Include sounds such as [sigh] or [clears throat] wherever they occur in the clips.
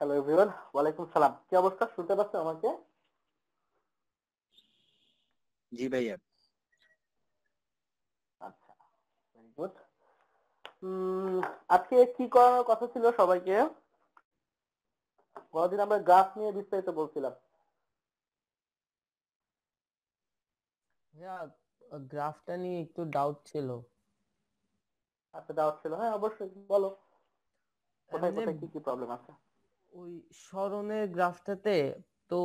Hello everyone ওয়ালাইকুম সালাম। কি অবস্থা? শুনতে পাচ্ছ আমাকে? জি ভাইয়া। আচ্ছা ভেরি গুড আজকে কি করার কথা ছিল সবাইকে? গতদিন আমরা গ্রাফ নিয়ে বিস্তারিত বলছিলাম। হ্যাঁ গ্রাফটা নিয়ে একটু ডাউট ছিল। আচ্ছা ডাউট ছিল। হ্যাঁ অবশ্যই বলো। কোথায় কোথায় কি কি প্রবলেম আছে? ওই স্মরণের গ্রাফটাতে তো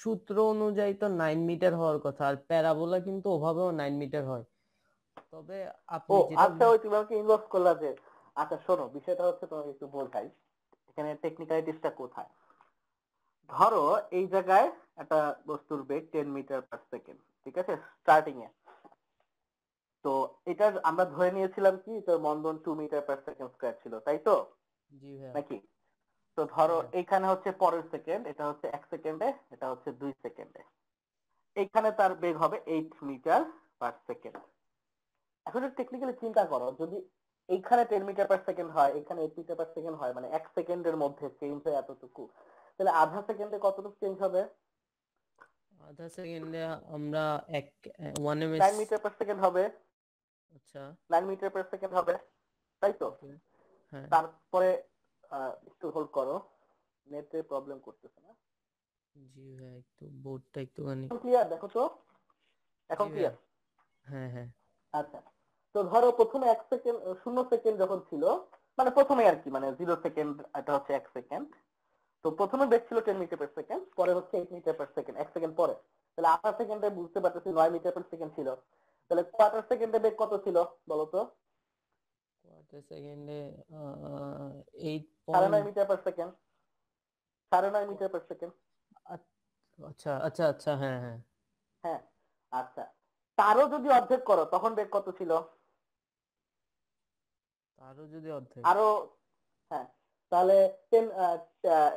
সূত্র অনুযায়ী তো নাইন মিটার হওয়ার কথা আর প্যারাবোলা কিন্তু ওভাবেও নাইন মিটার হয়। তবে আপনি ও যেটা আচ্ছা ওই তুমি আমাকে ইনভলভ করলা যে আচ্ছা শোনো বিষয়টা হচ্ছে তোমাকে একটু বোঝাই। এখানে টেকনিক্যালিটিসটা কোথায়? ধরো এই জায়গায় একটা বস্তুর বেগ টেন মিটার পার সেকেন্ড ঠিক আছে? স্টার্টিং এ। তো এটা আমরা ধরে নিয়েছিলাম কি? এটার মন্দন two metre per second square ছিল তাই তো? জি ভাইয়া। নাকি? তো ধরো হ্যাঁ। এইখানে হচ্ছে পরের সেকেন্ড এটা হচ্ছে এক সেকেন্ডে এটা হচ্ছে দুই সেকেন্ডে এইখানে তার বেগ হবে এইট মিটার পার সেকেন্ড এখন টেকনিক্যালি চিন্তা করো যদি এইখানে টেন মিটার পার সেকেন্ড হয় এখানে এইট মিটার পার সেকেন্ড হয় মানে এক সেকেন্ডের মধ্যে চেঞ্জ হয় এতটুকু তাহলে আধা সেকেন্ডে কতটুকু চেঞ্জ হবে? আধা সেকেন্ডে আমরা এক one M nine metre per second হবে। আচ্ছা। নাইন মিটার পার সেকেন্ড হবে তাই তো? হ্যাঁ। তারপরে একটু হোল্ড করো। নেটে প্রবলেম করতেছে না। জি ভাইয়া একটু বোর্ডটা একটুখানি ক্লিয়ার দেখো তো। এখন ক্লিয়ার হ্যাঁ হ্যাঁ। আচ্ছা। তো ধরো প্রথমে এক সেকেন্ড শূন্য সেকেন্ড যখন ছিল মানে প্রথমে আর কি মানে জিরো সেকেন্ড এটা হচ্ছে এক সেকেন্ড তো প্রথমে বেগ ছিল টেন মিটার পার সেকেন্ড পরে হচ্ছে এইট মিটার পার সেকেন্ড এক সেকেন্ড পরে। তাহলে আঠারো সেকেন্ডে বুঝতে পারতেছি নয় মিটার পার সেকেন্ড ছিল। তাহলে কোয়ার্টার সেকেন্ডে বেগ কত ছিল বলো তো? সেকেন্ডে এইট সাড়ে নয় পয়েন্ট মিটার পার সেকেন্ড সাড়ে নয় মিটার পার সেকেন্ড আচ্ছা আচ্ছা আচ্ছা হ্যাঁ হ্যাঁ। হ্যাঁ আচ্ছা। তারও যদি অর্ধেক করো তখন বেগ কত ছিল? তারও যদি অর্ধেক। আরও হ্যাঁ তাহলে ten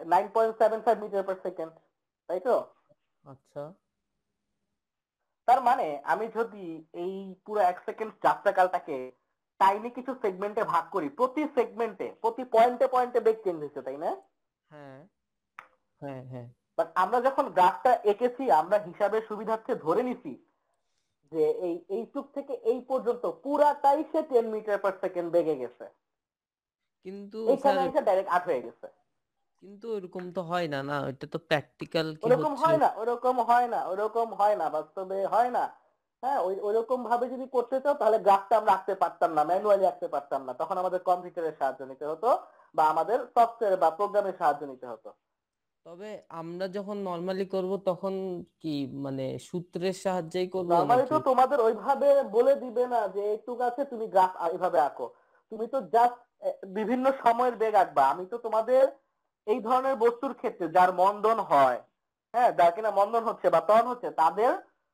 nine point seven five metre per second তাই তো? আচ্ছা। তার মানে আমি যদি এই পুরো এক সেকেন্ড যাত্রাকালটাকে টাইনি কিছু সেগমেন্টে ভাগ করি প্রতি সেগমেন্টে প্রতি পয়েন্টে পয়েন্টে বেগ চেঞ্জ হচ্ছে তাই না? হ্যাঁ হ্যাঁ হ্যাঁ। বাট আমরা যখন গ্রাফটা এঁকেছি আমরা হিসাবের সুবিধার্থে ধরে নিছি যে এই এইটুক থেকে এই পর্যন্ত পুরাটাই সে টেন মিটার পার সেকেন্ড বেগে গেছে। কিন্তু স্যার এসে ডাইরেক্ট আট হয়ে গেছে। কিন্তু ওরকম তো হয় না না এটা তো প্র্যাকটিক্যাল কি ওরকম হয় না ওরকম হয় না ওরকম হয় না বাস্তবে হয় না। হ্যাঁ ওই ওইরকম ভাবে যদি করতে চাও তাহলে গ্রাফটা আমরা আঁকতে পারতাম না ম্যানুয়ালি আঁকতে পারতাম না। তখন আমাদের কম্পিউটারের সাহায্য নিতে হতো বা আমাদের সফটওয়্যার বা প্রোগ্রামের সাহায্য নিতে হতো। তবে আমরা যখন নর্মালি করব তখন কি মানে সূত্রের সাহায্যেই করব নর্মালি তো তোমাদের ওইভাবে বলে দিবে না যে এইটুক আছে তুমি গ্রাফ এইভাবে আঁকো। তুমি তো জাস্ট বিভিন্ন সময়ের বেগ আঁকবা। আমি তো তোমাদের এই ধরনের বস্তুর ক্ষেত্রে যার মন্দন হয় হ্যাঁ যার কিনা মন্দন হচ্ছে বা ত্বরণ হচ্ছে তাদের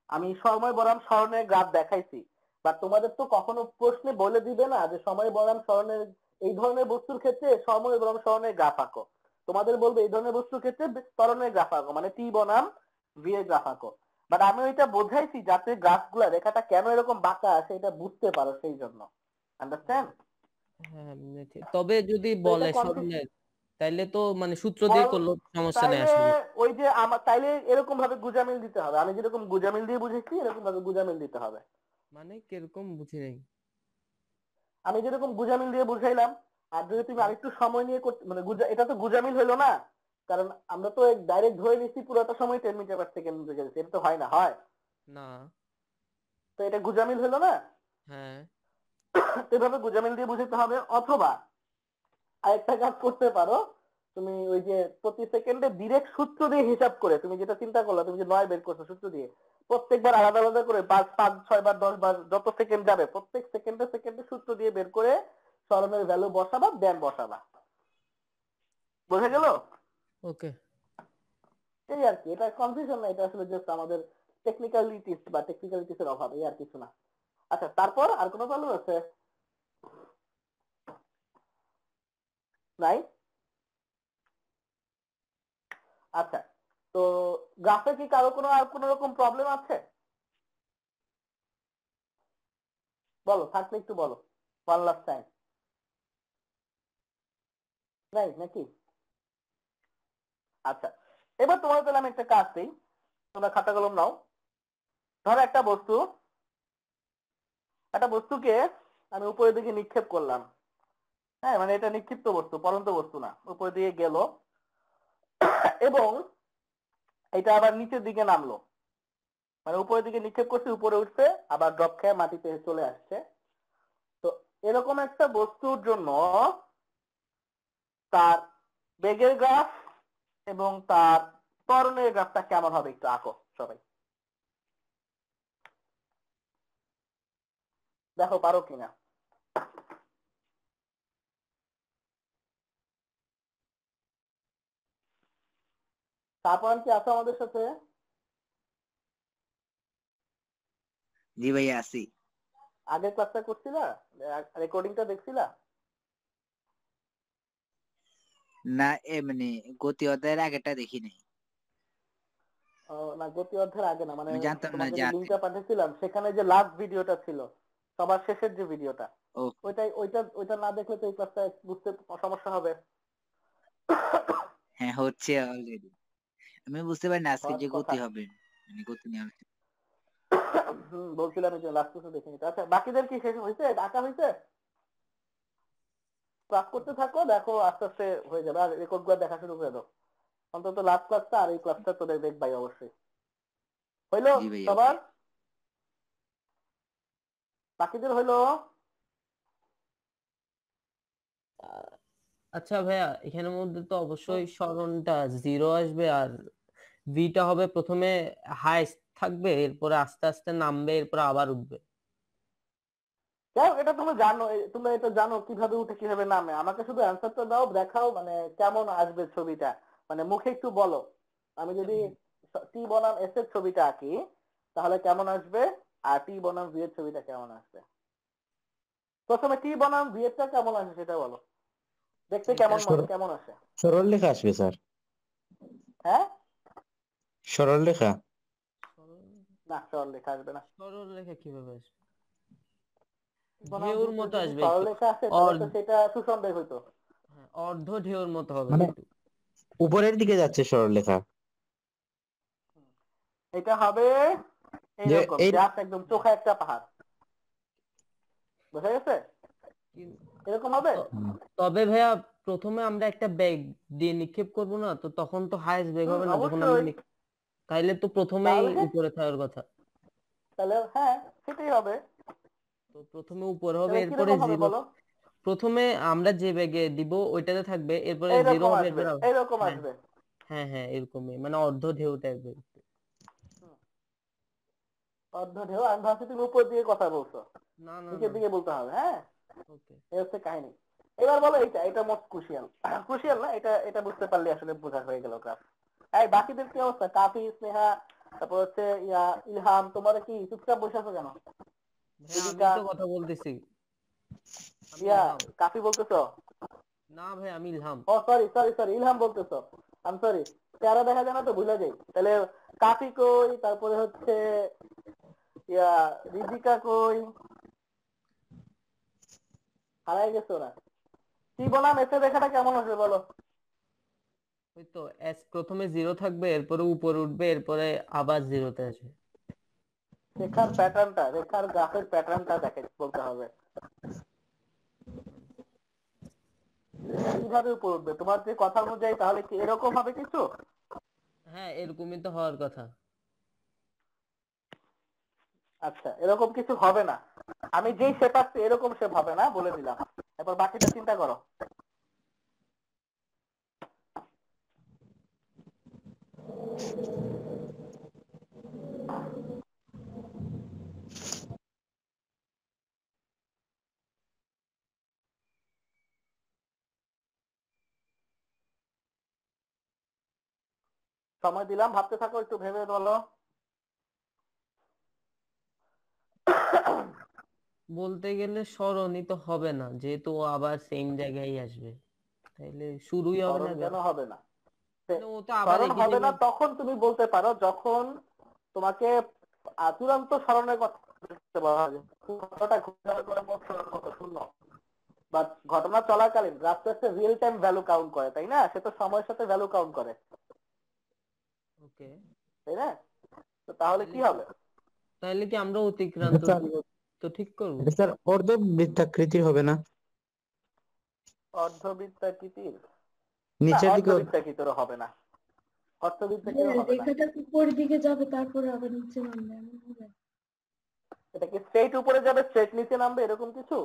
আমি সময় বরাম স্মরণের গ্রাফ দেখাইছি। বা তোমাদের তো কখনো প্রশ্নে বলে দিবে না যে সময় বরাম স্মরণের এই ধরনের বস্তুর ক্ষেত্রে সময় বরাম স্মরণের গ্রাফ আঁকো। তোমাদের বলবে এই ধরনের বস্তুর ক্ষেত্রে ত্বরণের গ্রাফ আঁকো মানে টি বনাম ভি এর গ্রাফ আঁকো। বাট আমি ওইটা বোঝাইছি যাতে গ্রাফগুলা রেখাটা কেন এরকম বাঁকা আছে এটা বুঝতে পারো সেই জন্য। আন্ডারস্ট্যান্ড হ্যাঁ তবে যদি বলে স্মরণের তাইলে তো মানে সূত্র দিয়ে করলেও সমস্যা নেই আসলে। ওই যে আমার তাইলে এরকম ভাবে গুজামিল দিতে হবে। আমি যেরকম গুজামিল দিয়ে বুঝেছি এরকম ভাবে গুজামিল দিতে হবে। মানে কীরকম বুঝি নাই। আমি যেরকম গুজামিল দিয়ে বুঝাইলাম আর যদি তুমি আরেকটু সময় নিয়ে করতে মানে গুজা এটা তো গুজামিল হইল না। কারণ আমরা তো ডাইরেক্ট ধরে নিচ্ছি পুরোটা সময় টেন মিটার পার সেকেন্ড বুঝে গেছি এটা তো হয় না হয়। না। তো এটা গুজামিল হইল না? হ্যাঁ। [coughs] তো এভাবে গুজামিল দিয়ে বুঝাতে হবে। অথবা আরেকটা কাজ করতে পারো। তুমি ওই যে প্রতি সেকেন্ডে ডিরেক্ট সূত্র দিয়ে হিসাব করে তুমি যেটা চিন্তা করলে তুমি যে নয় বের করছ সূত্র দিয়ে প্রত্যেকবার আলাদা আলাদা করে পাঁচ পাঁচ ছয় বার দশ বার যত সেকেন্ড যাবে প্রত্যেক সেকেন্ডে সেকেন্ডে সূত্র দিয়ে বের করে স্মরণের ভ্যালু বসাবা দেন বসাবা। বোঝা গেল? ওকে এই আর কি এটা কনফিউশন না এটা আসলে জাস্ট আমাদের টেকনিক্যালিটিস বা টেকনিক্যালিটিস এর অভাব এই আর কিছু না। আচ্ছা তারপর আর কোনো প্রবলেম আছে? নাই আচ্ছা তো গ্রাফে কি কারও কোনো আর কোনো রকম প্রবলেম আছে? বলো, থাকলে একটু বলো ওয়ান লাস্ট টাইম নাই নাকি? আচ্ছা এবার তোমার তাহলে আমি একটা কাজ দিই, তোমরা খাতা কলম নাও। ধরো একটা বস্তু, একটা বস্তুকে আমি উপরের দিকে নিক্ষেপ করলাম। হ্যাঁ মানে এটা নিক্ষিপ্ত বস্তু, পরন্ত বস্তু না। উপরের দিকে গেল। এবং এটা আবার নিচের দিকে নামলো। মানে উপরের দিকে নিক্ষেপ করছে, উপরে উঠছে, আবার ড্রপ খেয়ে মাটিতে চলে আসছে। তো এরকম একটা বস্তুর জন্য তার বেগের গ্রাফ এবং তার ত্বরণের গ্রাফটা কেমন হবে একটু আঁকো সবাই। দেখো পারো কিনা? তারপর কি আছো আমাদের সাথে? জি ভাইয়া আছি। আগের ক্লাসটা করছিলা? রেকর্ডিংটা দেখছিলা? না এমনি গতি অধ্যায়ের আগেটা দেখি নাই। ও, না গতি অধ্যায়ের আগে না মানে জানতাম না যে পাঠিয়েছিলাম সেখানে যে লাস্ট ভিডিওটা ছিল সবার শেষের যে ভিডিওটা ওইটাই ওইটা ওইটা না দেখলে তো এই ক্লাসটা বুঝতে সমস্যা হবে। হ্যাঁ হচ্ছে অলরেডি আমি বুঝতে পারি না আজকে যে গতি হবে মানে গতি নিয়ে। বলছিলাম যে লাস্ট ক্লাসে দেখে নিতে। আচ্ছা বাকিদের কি শেষ হয়েছে? ডাকা হয়েছে? ক্লাস করতে থাকো দেখো আস্তে আস্তে হয়ে যাবে। আর রেকর্ডগুলো দেখা শুরু করে দাও। অন্তত লাস্ট ক্লাসটা আর এই ক্লাসটা তোদের দেখবাই অবশ্যই। হইল সবার? বাকিদের হইল? আচ্ছা ভাইয়া এখানের মধ্যে তো অবশ্যই স্মরণটা জিরো আসবে আর ভিটা হবে প্রথমে হাইস্ট থাকবে এরপরে আস্তে আস্তে নামবে এরপরে আবার উঠবে। যাই এটা তুমি জানো তোমরা এটা জানো কীভাবে উঠে কীভাবে নামে। আমাকে শুধু অ্যান্সারটা দাও দেখাও মানে কেমন আসবে ছবিটা। মানে মুখে একটু বলো। আমি যদি টি বনাম এস এর ছবিটা আঁকি তাহলে কেমন আসবে? আর টি বনাম ভি এর ছবিটা কেমন আসবে? প্রথমে টি বনাম ভি এরটা কেমন আসে সেটা বলো। দেখতে কেমন মনে কেমন আসে সরল লেখা আসবে স্যার। হ্যাঁ? সরল লেখা? না সরল লেখা আসবে না। সরল রেখা কীভাবে আসবে? ঢেউর মতো আসবে সরল লেখা আসে তাহলে তো সেটা সুসন্দেহ হইতো। হ্যাঁ, অর্ধ ঢেউর মতো হবে মানে- উপরের দিকে যাচ্ছে সরল লেখা। এটা হবে এইরকম জাস্ট একদম চোখা একটা পাহাড়। বোঝা গেছে? এরকম হবে? তবে ভাইয়া প্রথমে আমরা একটা ব্যাগ দিয়ে নিক্ষেপ করব না তো তখন তো হাইস্ট বেগ হবে না যখন আমরা তাইলে তো প্রথমেই উপরে থাকার কথা। তাহলে হ্যাঁ সেটাই হবে। তো প্রথমে উপরে হবে এরপরে জিরো প্রথমে আমরা যে ব্যাগে দিব ওইটাতে থাকবে এরপরে জিরো হবে এইরকম হ্যাঁ। আসবে। হ্যাঁ হ্যাঁ এরকমই মানে অর্ধ ঢেউ টাইপের অর্ধ ঢেউ আমি ভাবছি তুমি উপর দিয়ে কথা বলছো। না না নিচের দিকে বলতে হবে হ্যাঁ? এই হচ্ছে কাহিনী। এবার বলো এইটা এটা মোস্ট ক্রুশিয়াল [clears throat] ক্রুশিয়াল না এটা এটা বুঝতে পারলে আসলে বোঝা হয়ে গেল গ্রাফ এই বাকিদের কি অবস্থা? কাফি স্নেহা তারপর হচ্ছে ইয়া ইলহাম তোমার কি চুপচাপ বসে আছো কেন? আমি তো কথা বলতেছি। ইয়া কাফি বলতেছো? না ভাই আমি ইলহাম। ও সরি সরি সরি ইলহাম বলতেছো। আম সরি চেহারা দেখা যায় না তো ভুলে যাই। তাহলে কাফি কই? তারপরে হচ্ছে ইয়া রিজিকা কই? হারাই গেছে ওরা। কি বললাম এসে দেখাটা কেমন হচ্ছে বলো? ওই তো এস প্রথমে জিরো থাকবে এরপরে উপরে উঠবে এরপরে আবার জিরোতে আসবে। রেখার প্যাটার্নটা রেখার গ্রাফের প্যাটার্নটা দেখে বলতে হবে। কীভাবে উপর উঠবে? তোমার যে কথা অনুযায়ী তাহলে কি এরকম হবে কিছু? হ্যাঁ এরকমই তো হওয়ার কথা। আচ্ছা এরকম কিছু হবে না। আমি যেই শেপ আসছে এরকম শেপ হবে না, বলে দিলাম। এরপর বাকিটা চিন্তা করো। সময় দিলাম, ভাবতে থাকো, একটু ভেবে বলো। বলতে গেলে স্মরণই তো হবে না যেহেতু ও আবার সেম জায়গায় আসবে। তাইলে শুরুই হবে না স্মরণ কেন হবে না। ও তো আবার হবে না তখন তুমি বলতে পারো যখন তোমাকে চূড়ান্ত স্মরণের কথা বলতে বলা হয়। ঘটনাটা ঘটে যাওয়ার মোট স্মরণ কত? শূন্য। বাট ঘটনা চলাকালীন গ্রাফ তো একটা রিয়েল টাইম ভ্যালু কাউন্ট করে তাই না? সে তো সময়ের সাথে ভ্যালু কাউন্ট করে। ওকে তাই না? তো তাহলে কি হবে? তাহলে কি আমরা অতিক্রান্ত? তো ঠিক করব। স্যার অর্ধ বৃত্তাকৃতির হবে না। অর্ধবৃত্তাকৃতির নিচের দিকে অর্ধবৃত্তাকৃতির হবে। না। অর্ধবৃত্তাকৃতির হবে না। রেখাটা উপরের দিকে যাবে তারপরে আবার নিচে নামবে এমন হবে এটা কি স্ট্রেট উপরে যাবে স্ট্রেট নিচে নামবে এরকম কিছু?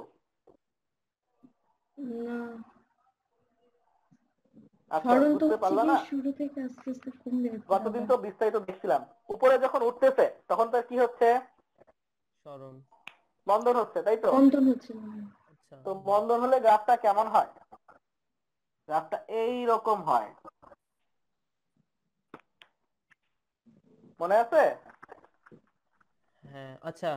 না। আচ্ছা সরণ তো বুঝতে হচ্ছে না? শুরু থেকে আস্তে আস্তে কমবে গতদিন তো বিস্তারিত দেখছিলাম। উপরে যখন উঠতেছে তখন তার কি হচ্ছে? স্মরণ মন্দন হচ্ছে তাই তো? হচ্ছে হয়। আচ্ছা। তো মন্দন হলে গ্রাফটা কেমন হয়? গ্রাফটা এই রকম হয়। মনে আছে? হ্যাঁ আচ্ছা।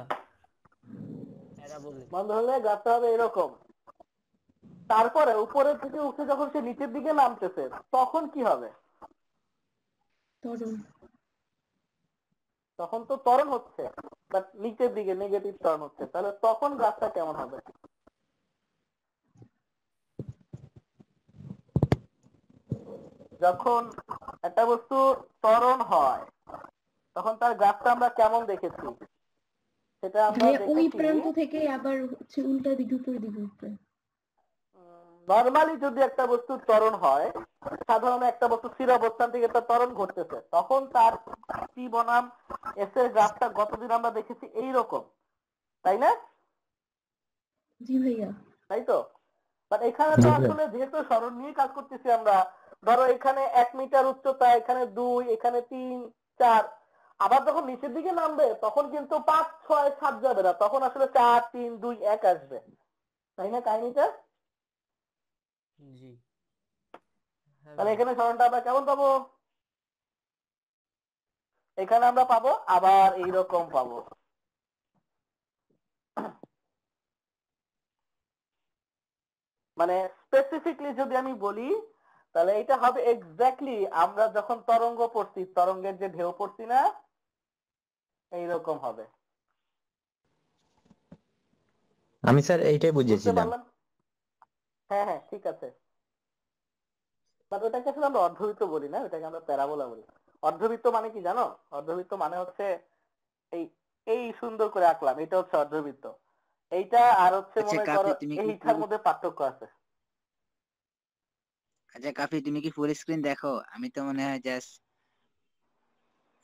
হলে গ্রাফটা হবে এরকম। তারপরে উপরের থেকে উঠে যখন সে নিচের দিকে নামতেছে তখন কি হবে? তরণ। তখন তো ত্বরণ হচ্ছে। বাট নিচের দিকে নেগেটিভ হচ্ছে তাহলে তখন কেমন হবে? যখন একটা বস্তু ত্বরণ হয় তখন তার গ্রাফটা আমরা কেমন দেখেছি? সেটা আমরা ওই প্রান্ত থেকে আবার হচ্ছে উল্টা দিকে দিকে উঠবে। নর্মালি যদি একটা বস্তু ত্বরণ হয় সাধারণ একটা বস্তু স্থির অবস্থান থেকে তার ত্বরণ ঘটতেছে। তখন তার টি বনাম এস এর গ্রাফটা গতদিন আমরা দেখেছি এই রকম তাই না? জি ভাইয়া। তাই তো? বাট এখানে তো। আসলে যেহেতু নিয়ে কাজ করতেছি আমরা ধরো এখানে এক মিটার উচ্চতা এখানে দুই এখানে তিন চার আবার যখন নিচের দিকে নামবে তখন কিন্তু পাঁচ ছয় সাত যাবে না। তখন আসলে চার তিন দুই এক আসবে। তাই না কাহিনীটা? জি। তাহলে এখানে সরণটা আমরা কেমন পাবো? এখানে আমরা পাবো আবার এইরকম পাবো। মানে স্পেসিফিকলি যদি আমি বলি তাহলে এটা হবে এক্স্যাক্টলি আমরা যখন তরঙ্গ পড়ছি তরঙ্গের যে ঢেউ পড়ছি না এইরকম হবে। আমি স্যার এইটাই বুঝেছিলাম হ্যাঁ হ্যাঁ ঠিক আছে। বাট ওটাকে আসলে আমরা অর্ধবৃত্ত বলি না ওটাকে আমরা প্যারাবোলা বলি। অর্ধবৃত্ত মানে কি জানো? অর্ধবৃত্ত মানে হচ্ছে এই এই সুন্দর করে আঁকলাম এটা হচ্ছে অর্ধবৃত্ত। এইটা আর হচ্ছে আচ্ছা, মনে করো এইটার মধ্যে পার্থক্য আছে। আচ্ছা কাফি তুমি কি ফুল স্ক্রিন দেখো? আমি তো মনে হয় জাস্ট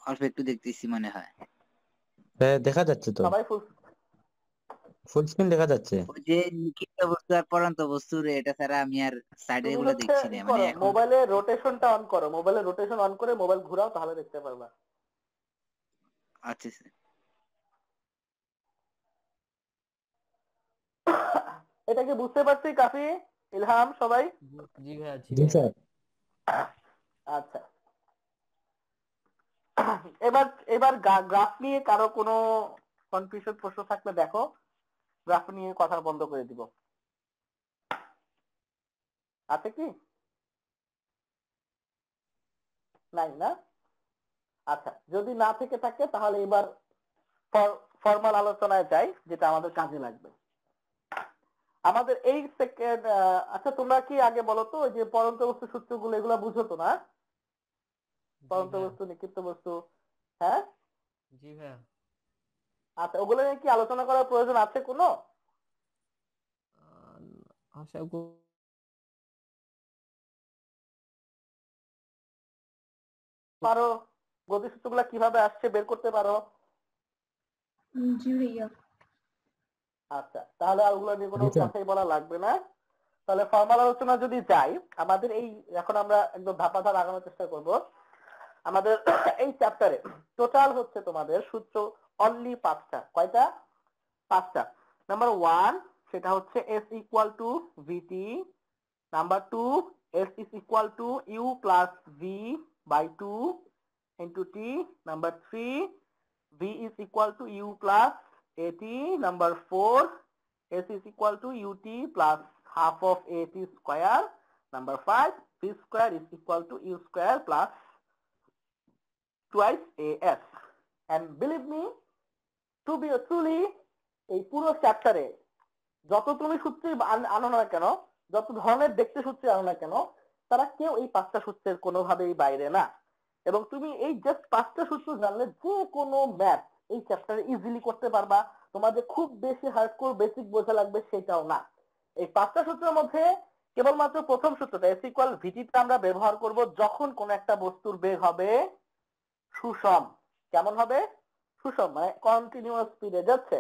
অল্প একটু দেখতেছি মনে হয়। হ্যাঁ, দেখা যাচ্ছে তো। সবাই ফুল ফুল স্ক্রিন দেখা যাচ্ছে? ওই যে নিখিত বস্তু আর পরন্ত বস্তুর এটা ছাড়া আমি আর সাইডে এগুলো দেখছি না। মানে মোবাইলে রোটেশনটা অন করো মোবাইলে রোটেশন অন করে মোবাইল ঘুরাও তাহলে দেখতে পারবা। আচ্ছা স্যার এটা কি বুঝতে পারছি কাফি? ইলহাম সবাই? জি- জি জি স্যার আচ্ছা। এবার এবার গ্রাফ নিয়ে কারও কোনো কনফিউশন প্রশ্ন থাকলে দেখো। গ্রাফ নিয়ে কথা বন্ধ করে দিব। আছে কি? নাই না? আচ্ছা যদি না থেকে থাকে তাহলে এবার ফর্মাল আলোচনায় যাই যেটা আমাদের কাজে লাগবে। আমাদের এই সেকেন্ড আচ্ছা তোমরা কি আগে বলো তো যে পরন্ত বস্তু সূত্রগুলো এগুলো বুঝো তো না? পরন্ত বস্তু নিক্ষিপ্ত বস্তু হ্যাঁ? জি ভাইয়া আচ্ছা ওগুলো নিয়ে কি আলোচনা করার প্রয়োজন আছে কোনো? আশা পারো গতিসূত্রগুলো কীভাবে আসছে বের করতে পারো? জি ভাইয়া। আচ্ছা তাহলে আর ওগুলো নিয়ে কোনো। কথাই বলা লাগবে না। তাহলে ফর্মাল আলোচনা যদি যাই আমাদের এই এখন আমরা একদম ধাপা ধাপ আগানোর চেষ্টা করব। আমাদের এই চ্যাপ্টারে টোটাল হচ্ছে তোমাদের সূত্র অনলি পাঁচটা কয়টা পাঁচটা নাম্বার ওয়ান সেটা হচ্ছে S equal to VT number two S is equal to U plus V by two into T number three V is equal to U plus at number 4 s is equal to ut plus half of at square number 5 v square is equal to u square plus twice as and believe me to be truly, এই পুরো চ্যাপ্টারে যত তুমি সূত্রে আনো না কেন, যত ধরনের দেখতে সূত্রে আনো না কেন, তারা কেউ এই পাঁচটা সূত্রের কোনোভাবেই বাইরে না। এবং তুমি এই জাস্ট পাঁচটা সূত্র জানলে যে কোনো ম্যাথ এই চ্যাপ্টারে ইজিলি করতে পারবা। তোমার যে খুব বেশি হার্ডকোর বেসিক বোঝা লাগবে সেটাও না। এই পাঁচটা সূত্রের মধ্যে কেবলমাত্র প্রথম সূত্রটা এস ইকুয়াল ভিটিটা আমরা ব্যবহার করব যখন কোন একটা বস্তুর বেগ হবে সুষম। কেমন হবে? সুষম মানে কন্টিনিউয়াস স্পিডে যাচ্ছে।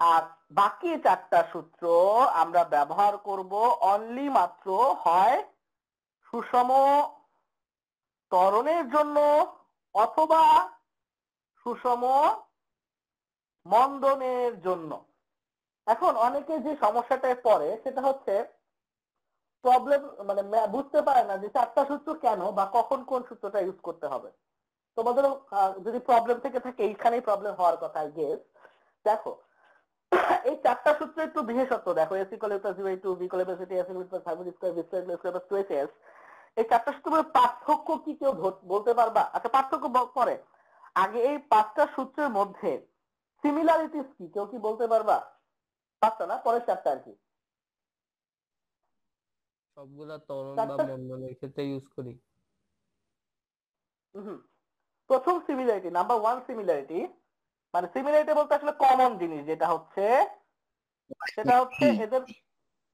আর বাকি চারটা সূত্র আমরা ব্যবহার করব অনলি মাত্র হয় সুষম ত্বরণের জন্য অথবা সুষম মন্দনের জন্য। এখন অনেকে যে সমস্যাটায় পড়ে সেটা হচ্ছে প্রবলেম মানে বুঝতে পারে না যে চারটা সূত্র কেন বা কখন কোন সূত্রটা ইউজ করতে হবে। তোমাদের যদি প্রবলেম থেকে থাকে এইখানেই প্রবলেম হওয়ার কথা আই গেস দেখো এই চারটা সূত্র একটু বিশেষত্ব দেখো এসি কলে প্লাস বি টু বি কলে plus AT AC plus square B square plus plus two S এই চারটা সূত্রের পার্থক্য কি কেউ বলতে পারবা? আচ্ছা পার্থক্য পরে। আগে এই পাঁচটা সূত্রের মধ্যে সিমিলারিটিস কি কেউ কি বলতে পারবা? পাঁচটা না পরের চারটা আর কি? সবগুলা ত্বরণ বা মন্দনের ক্ষেত্রে ইউজ করি। হুম। প্রথম সিমিলারিটি নাম্বার ওয়ান সিমিলারিটি মানে সিমিলারিটি বলতে আসলে কমন জিনিস যেটা হচ্ছে সেটা হচ্ছে এদের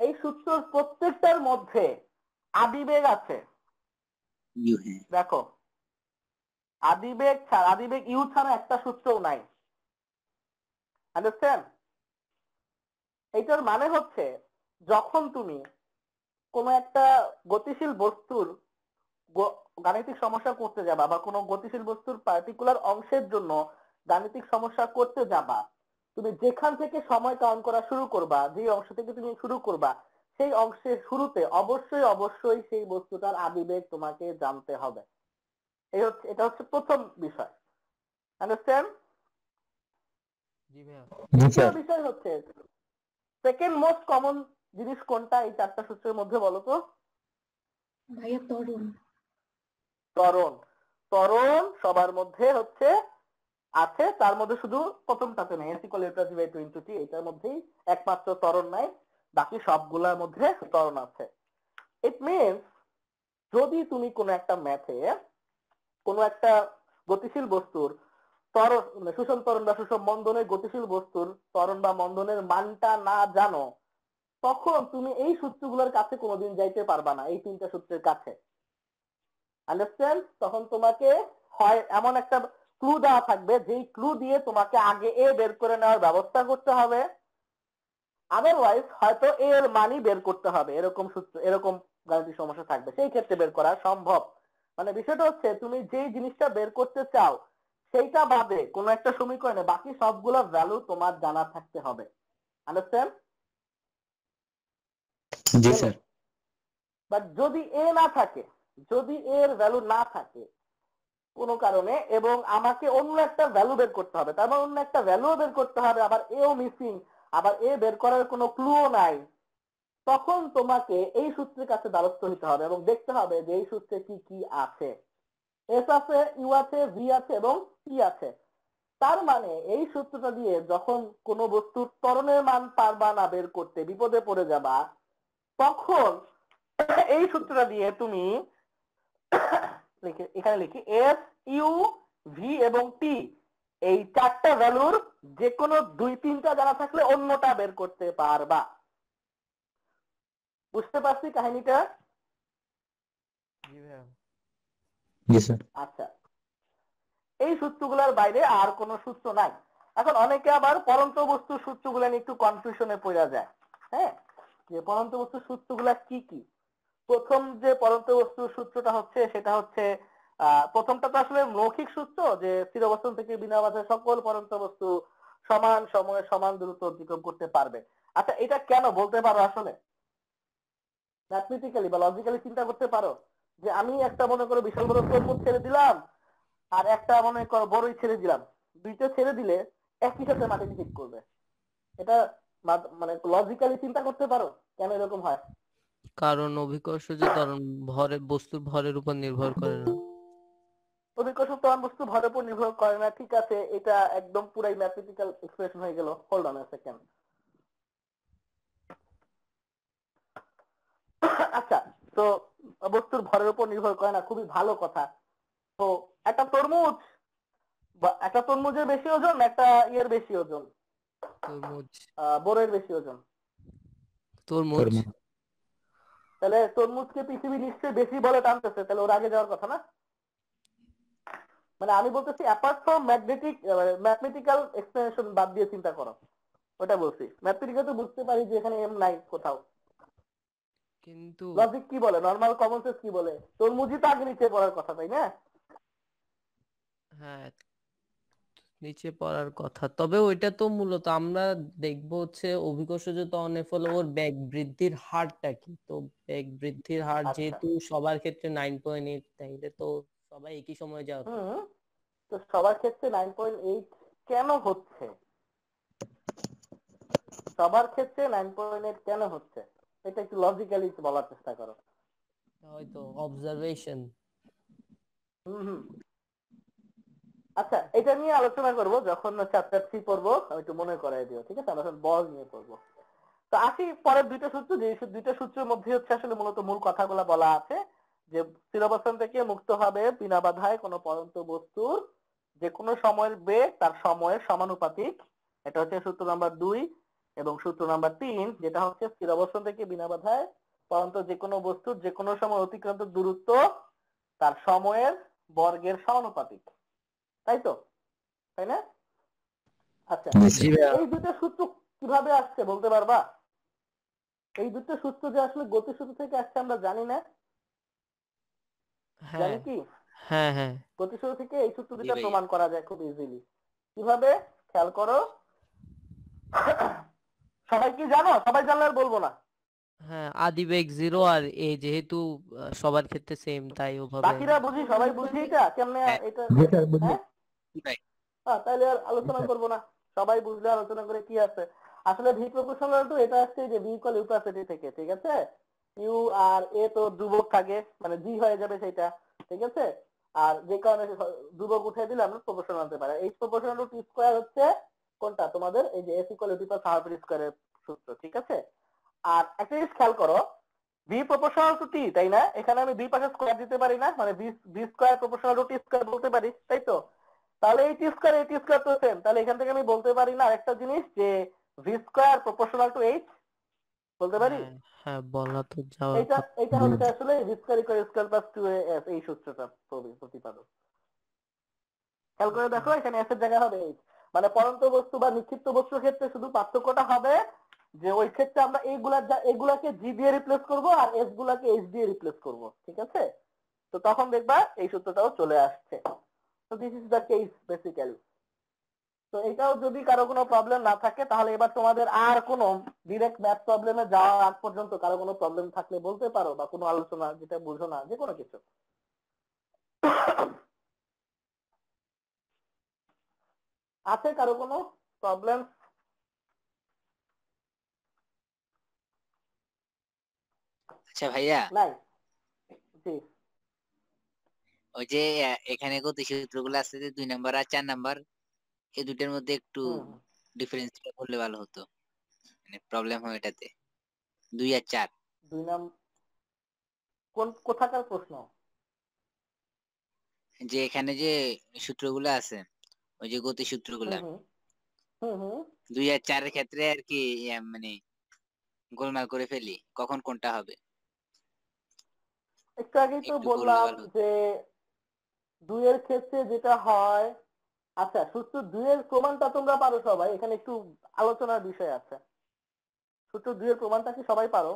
এই সূত্রের প্রত্যেকটার মধ্যে আদিবেগ আছে। হ্যাঁ। দেখো আদিবেগ ছাড়া আদিবেগ ইউ ছাড়া একটা সূত্রও নাই। আন্ডারস্ট্যান্ড এইটার মানে হচ্ছে যখন তুমি কোনো একটা গতিশীল বস্তুর গাণিতিক সমস্যা করতে যাবা বা কোনো গতিশীল বস্তুর পার্টিকুলার অংশের জন্য গাণিতিক সমস্যা করতে যাবা। তুমি যেখান থেকে সময় কাউন্ট করা শুরু করবা যে অংশ থেকে তুমি শুরু করবা সেই অংশের শুরুতে অবশ্যই অবশ্যই সেই বস্তুটার আদিবেগ তোমাকে জানতে হবে। এই হচ্ছে এটা হচ্ছে প্রথম বিষয়। আন্ডারস্ট্যান্ড দ্বিতীয় বিষয় হচ্ছে সেকেন্ড মোস্ট কমন জিনিস কোনটা? এই চারটা সূত্রের মধ্যে বলো তো। ভাইয়া তরুণ ত্বরণ। ত্বরণ সবার মধ্যে হচ্ছে আছে, তার মধ্যে শুধু প্রথমটাতে নেই S equal plus by two T এটার মধ্যেই একমাত্র ত্বরণ নাই, বাকি সবগুলোর মধ্যে ত্বরণ আছে। ইট মিনস যদি তুমি কোনো একটা ম্যাথে কোনো একটা গতিশীল বস্তুর ত্বরণ মানে সুষম তরণ বা সুষম মন্দনের গতিশীল বস্তুর তরণ বা মন্দনের মানটা না জানো, তখন তুমি এই সূত্রগুলোর কাছে কোনোদিন যাইতে পারবা না, এই তিনটা সূত্রের কাছে। আন্ডারস্ট্যান্ড তখন তোমাকে হয় এমন একটা ক্লু দেওয়া থাকবে যেই ক্লু দিয়ে তোমাকে আগে এ বের করে নেওয়ার ব্যবস্থা করতে হবে। আদারওয়াইজ হয়তো এ এর মানই বের করতে হবে এরকম সূত্র এরকম গাণিতিক সমস্যা থাকবে। সেই ক্ষেত্রে বের করা সম্ভব। মানে বিষয়টা হচ্ছে তুমি যেই জিনিসটা বের করতে চাও সেইটা বাদে কোনো একটা সমীকরণে বাকি সবগুলো ভ্যালু তোমার জানা থাকতে হবে। Understand G sir. বাট যদি এ না থাকে যদি এর ভ্যালু না থাকে কোনো কারণে এবং আমাকে অন্য একটা ভ্যালু বের করতে হবে, তার মানে অন্য একটা ভ্যালুও বের করতে হবে, আবার এও মিসিং আবার এ বের করার কোনো ক্লুও নাই, তখন তোমাকে এই সূত্রের কাছে দ্বারস্থ হতে হবে এবং দেখতে হবে যে এই সূত্রে কি কি আছে। এস আছে ইউ আছে ভি আছে এবং টি আছে। তার মানে এই সূত্রটা দিয়ে যখন কোনো বস্তুর ত্বরণের মান পারবা না বের করতে, বিপদে পড়ে যাবা, তখন এই সূত্রটা দিয়ে তুমি লিখে এখানে লিখি এস ইউ ভি এবং টি এই চারটা ভ্যালুর যে কোনো দুই তিনটা জানা থাকলে অন্যটা বের করতে পারবা। বুঝতে পারছি কাহিনীটা? জি ভাইয়া। জি স্যার। আচ্ছা। এই সূত্রগুলোর বাইরে আর কোনো সূত্র নাই। এখন অনেকে আবার পরন্ত বস্তুর সূত্রগুলো নিয়ে একটু কনফিউশনে পড়ে যায়। হ্যাঁ? যে পরন্ত বস্তুর সূত্রগুলা কি কি? প্রথম যে পরন্ত বস্তুর সূত্রটা হচ্ছে, সেটা হচ্ছে প্রথমটা তো আসলে মৌখিক সূত্র যে স্থির অবস্থান থেকে বিনা বাধায় সকল পরন্ত বস্তু সমান সময়ে সমান দূরত্ব অতিক্রম করতে পারবে। আচ্ছা এটা কেন বলতে পারো আসলে? ম্যাথমেটিক্যালি বা লজিক্যালি চিন্তা করতে পারো যে আমি একটা মনে করো বিশাল বড় তরমুজ ছেড়ে দিলাম আর একটা মনে করো বড়ই ছেড়ে দিলাম। দুইটা ছেড়ে দিলে একই সাথে মাটিতে ঠিক করবে। এটা মানে লজিক্যালি চিন্তা করতে পারো? কেন এরকম হয়? কারণ অভিকর্ষ যে ত্বরণ ভরের বস্তুর ভরের উপর নির্ভর করে না। অভিকর্ষ ত্বরণ বস্তু ভরের উপর নির্ভর করে না ঠিক আছে এটা একদম পুরাই ম্যাথমেটিক্যাল এক্সপ্রেশন হয়ে গেল। হোল্ড অন সেকেন্ড আচ্ছা তো বস্তুর ভরের উপর নির্ভর করে না খুবই ভালো কথা। তো একটা তরমুজ বা একটা তরমুজের বেশি ওজন একটা ইয়ের বেশি ওজন? তরমুজ। আহ, বড়ের বেশি ওজন। তরমুজ। তাহলে তরমুজকে পৃথিবী নিশ্চয়ই বেশি বলে টানতেছে তাহলে ওর আগে যাওয়ার কথা না? মানে আমি বলতেছি apart from magnetic mathematical explanation বাদ দিয়ে চিন্তা করো ওটা বলছি। ম্যাথমেটিক্যাল তো বুঝতে পারি যে এখানে এম নাই কোথাও। কিন্তু লজিক কি বলে? নর্মাল কমন সেন্স কি বলে? তরমুজই তো আগে নিচে পড়ার কথা তাই না? হ্যাঁ নিচে পড়ার কথা। তবে ওইটা তো মূলত আমরা দেখব হচ্ছে অভিকর্ষ অনের ফলে ওর বেগ বৃদ্ধির হারটা কি? তো বেগ বৃদ্ধির হার আচ্ছা। যেহেতু সবার ক্ষেত্রে নাইন পয়েন্ট এইট তাইলে তো সবাই একই সময় যাওয়া। তো সবার ক্ষেত্রে নাইন পয়েন্ট এইট কেন হচ্ছে? সবার ক্ষেত্রে নাইন পয়েন্ট এইট কেন হচ্ছে? এটা একটু লজিক্যালি বলার চেষ্টা করো। হয়তো অবজারভেশন হুম হুম। আচ্ছা এটা নিয়ে আলোচনা করব যখন চ্যাপ্টার থ্রি পড়ব একটু মনে করাই দিও, ঠিক আছে? এখন বল নিয়ে পড়ব। তো আসি পরের দুইটা সূত্র, যে দুইটা সূত্রের মধ্যে হচ্ছে আসলে মূলত মূল কথাগুলো বলা আছে, যে স্থিরাবস্থান থেকে মুক্ত হবে বিনা বাধায় কোনো পরন্ত বস্তুর যে কোনো সময়ের বেগ তার সময়ের সমানুপাতিক। এটা হচ্ছে সূত্র নাম্বার দুই এবং সূত্র নাম্বার তিন, যেটা হচ্ছে স্থিরাবস্থান থেকে বিনা বাধায় পরন্ত যে কোনো বস্তুর যে কোনো সময় অতিক্রান্ত দূরত্ব তার সময়ের বর্গের সমানুপাতিক। তাই তো? তাই না? আচ্ছা এই দুটো সূত্র কীভাবে আসছে বলতে পারবা? এই দুটো সূত্র যে আসলে গতিসূত্র থেকে আসছে আমরা জানি না। হ্যাঁ। জানি কি? হ্যাঁ হ্যাঁ। গতিসূত্র থেকে এই সূত্র দুটো প্রমাণ করা যায় খুব ইজিলি কীভাবে? খেয়াল করো। সবাই কি জানো? সবাই জানলে আর বলব না। হ্যাঁ আদি বেগ জিরো আর এ যেহেতু সবার ক্ষেত্রে সেম তাই ওভাবে বাকিরা বুঝি? সবাই বুঝি এটা? কেমনে হ্যাঁ। এটা? স্যার হ্যাঁ তাহলে আর আলোচনা করব না। সবাই বুঝলে আলোচনা করে কি আছে। আসলে ভি এটা আসছে যে ভি থেকে, ঠিক আছে? ইউ আর এ তো ধ্রুবক থাকে মানে জি হয়ে যাবে সেটা, ঠিক আছে? আর যে কারণে ধ্রুবক উঠে দিলে আমরা আনতে পারি। এইচ টু স্কোয়ার হচ্ছে কোনটা? তোমাদের এই যে S equal U to power স্কোয়ারের সূত্র, ঠিক আছে? আর একটা জিনিস খেয়াল করো ভি প্রপোর্শনাল টু টি তাই না? এখানে আমি দুই পাশে স্কোয়ার দিতে পারি না মানে V square proportional to T square বলতে পারি, তাই তো? তাহলে এই টি স্কোয়ার এই টি স্কোয়ার তো সেম তাহলে এখান থেকে আমি বলতে পারি না আরেকটা জিনিস যে V square proportional to H বলতে পারি? হ্যাঁ হ্যাঁ বলা তো এইটা কথা। এটা হচ্ছে আসলে V square equal square plus two S এই সূত্রটা প্রতিপাদক। খেয়াল করে দেখো এখানে এস এর জায়গা হবে এইচ মানে পরন্ত বস্তু বা নিক্ষিপ্ত বস্তুর ক্ষেত্রে শুধু পার্থক্যটা হবে যে ওই ক্ষেত্রে আমরা এইগুলা এগুলাকে জি দিয়ে রিপ্লেস করব আর এস গুলাকে এইচ দিয়ে রিপ্লেস করব ঠিক আছে? তো তখন দেখবা এই সূত্রটাও চলে আসছে। তো this is the case basically তো এটাও যদি কারও কোনো প্রবলেম না থাকে তাহলে এবার তোমাদের আর কোনো ডিরেক্ট ম্যাথ প্রবলেমে যাওয়ার আগ পর্যন্ত কারও কোনো প্রবলেম থাকলে বলতে পারো বা কোনো আলোচনা যেটা বুঝো না যে কোনো কিছু। আছে কারও কোনো প্রবলেম আচ্ছা ভাইয়া। নাই? জি। ওই যে এখানে গতি সূত্রগুলো আছে যে দুই নাম্বার আর চার নাম্বার এই দুইটার মধ্যে একটু হুম। করলে ভালো হতো। মানে প্রবলেম হয় এটাতে। দুই আর চার। দুই নাম কোন কোথাকার প্রশ্ন? যে এখানে যে সূত্রগুলো আছে ওই যে গতি সূত্রগুলা। দুই আর চারের ক্ষেত্রে আর কি মানে গোলমাল করে ফেলি কখন কোনটা হবে? একটু আগেই তো বললাম যে দুইয়ের ক্ষেত্রে যেটা হয় আচ্ছা সূত্র দুইয়ের প্রমাণটা তোমরা পারো সবাই এখানে একটু আলোচনার বিষয় আছে। সূত্র দুইয়ের প্রমাণটা কি সবাই পারো?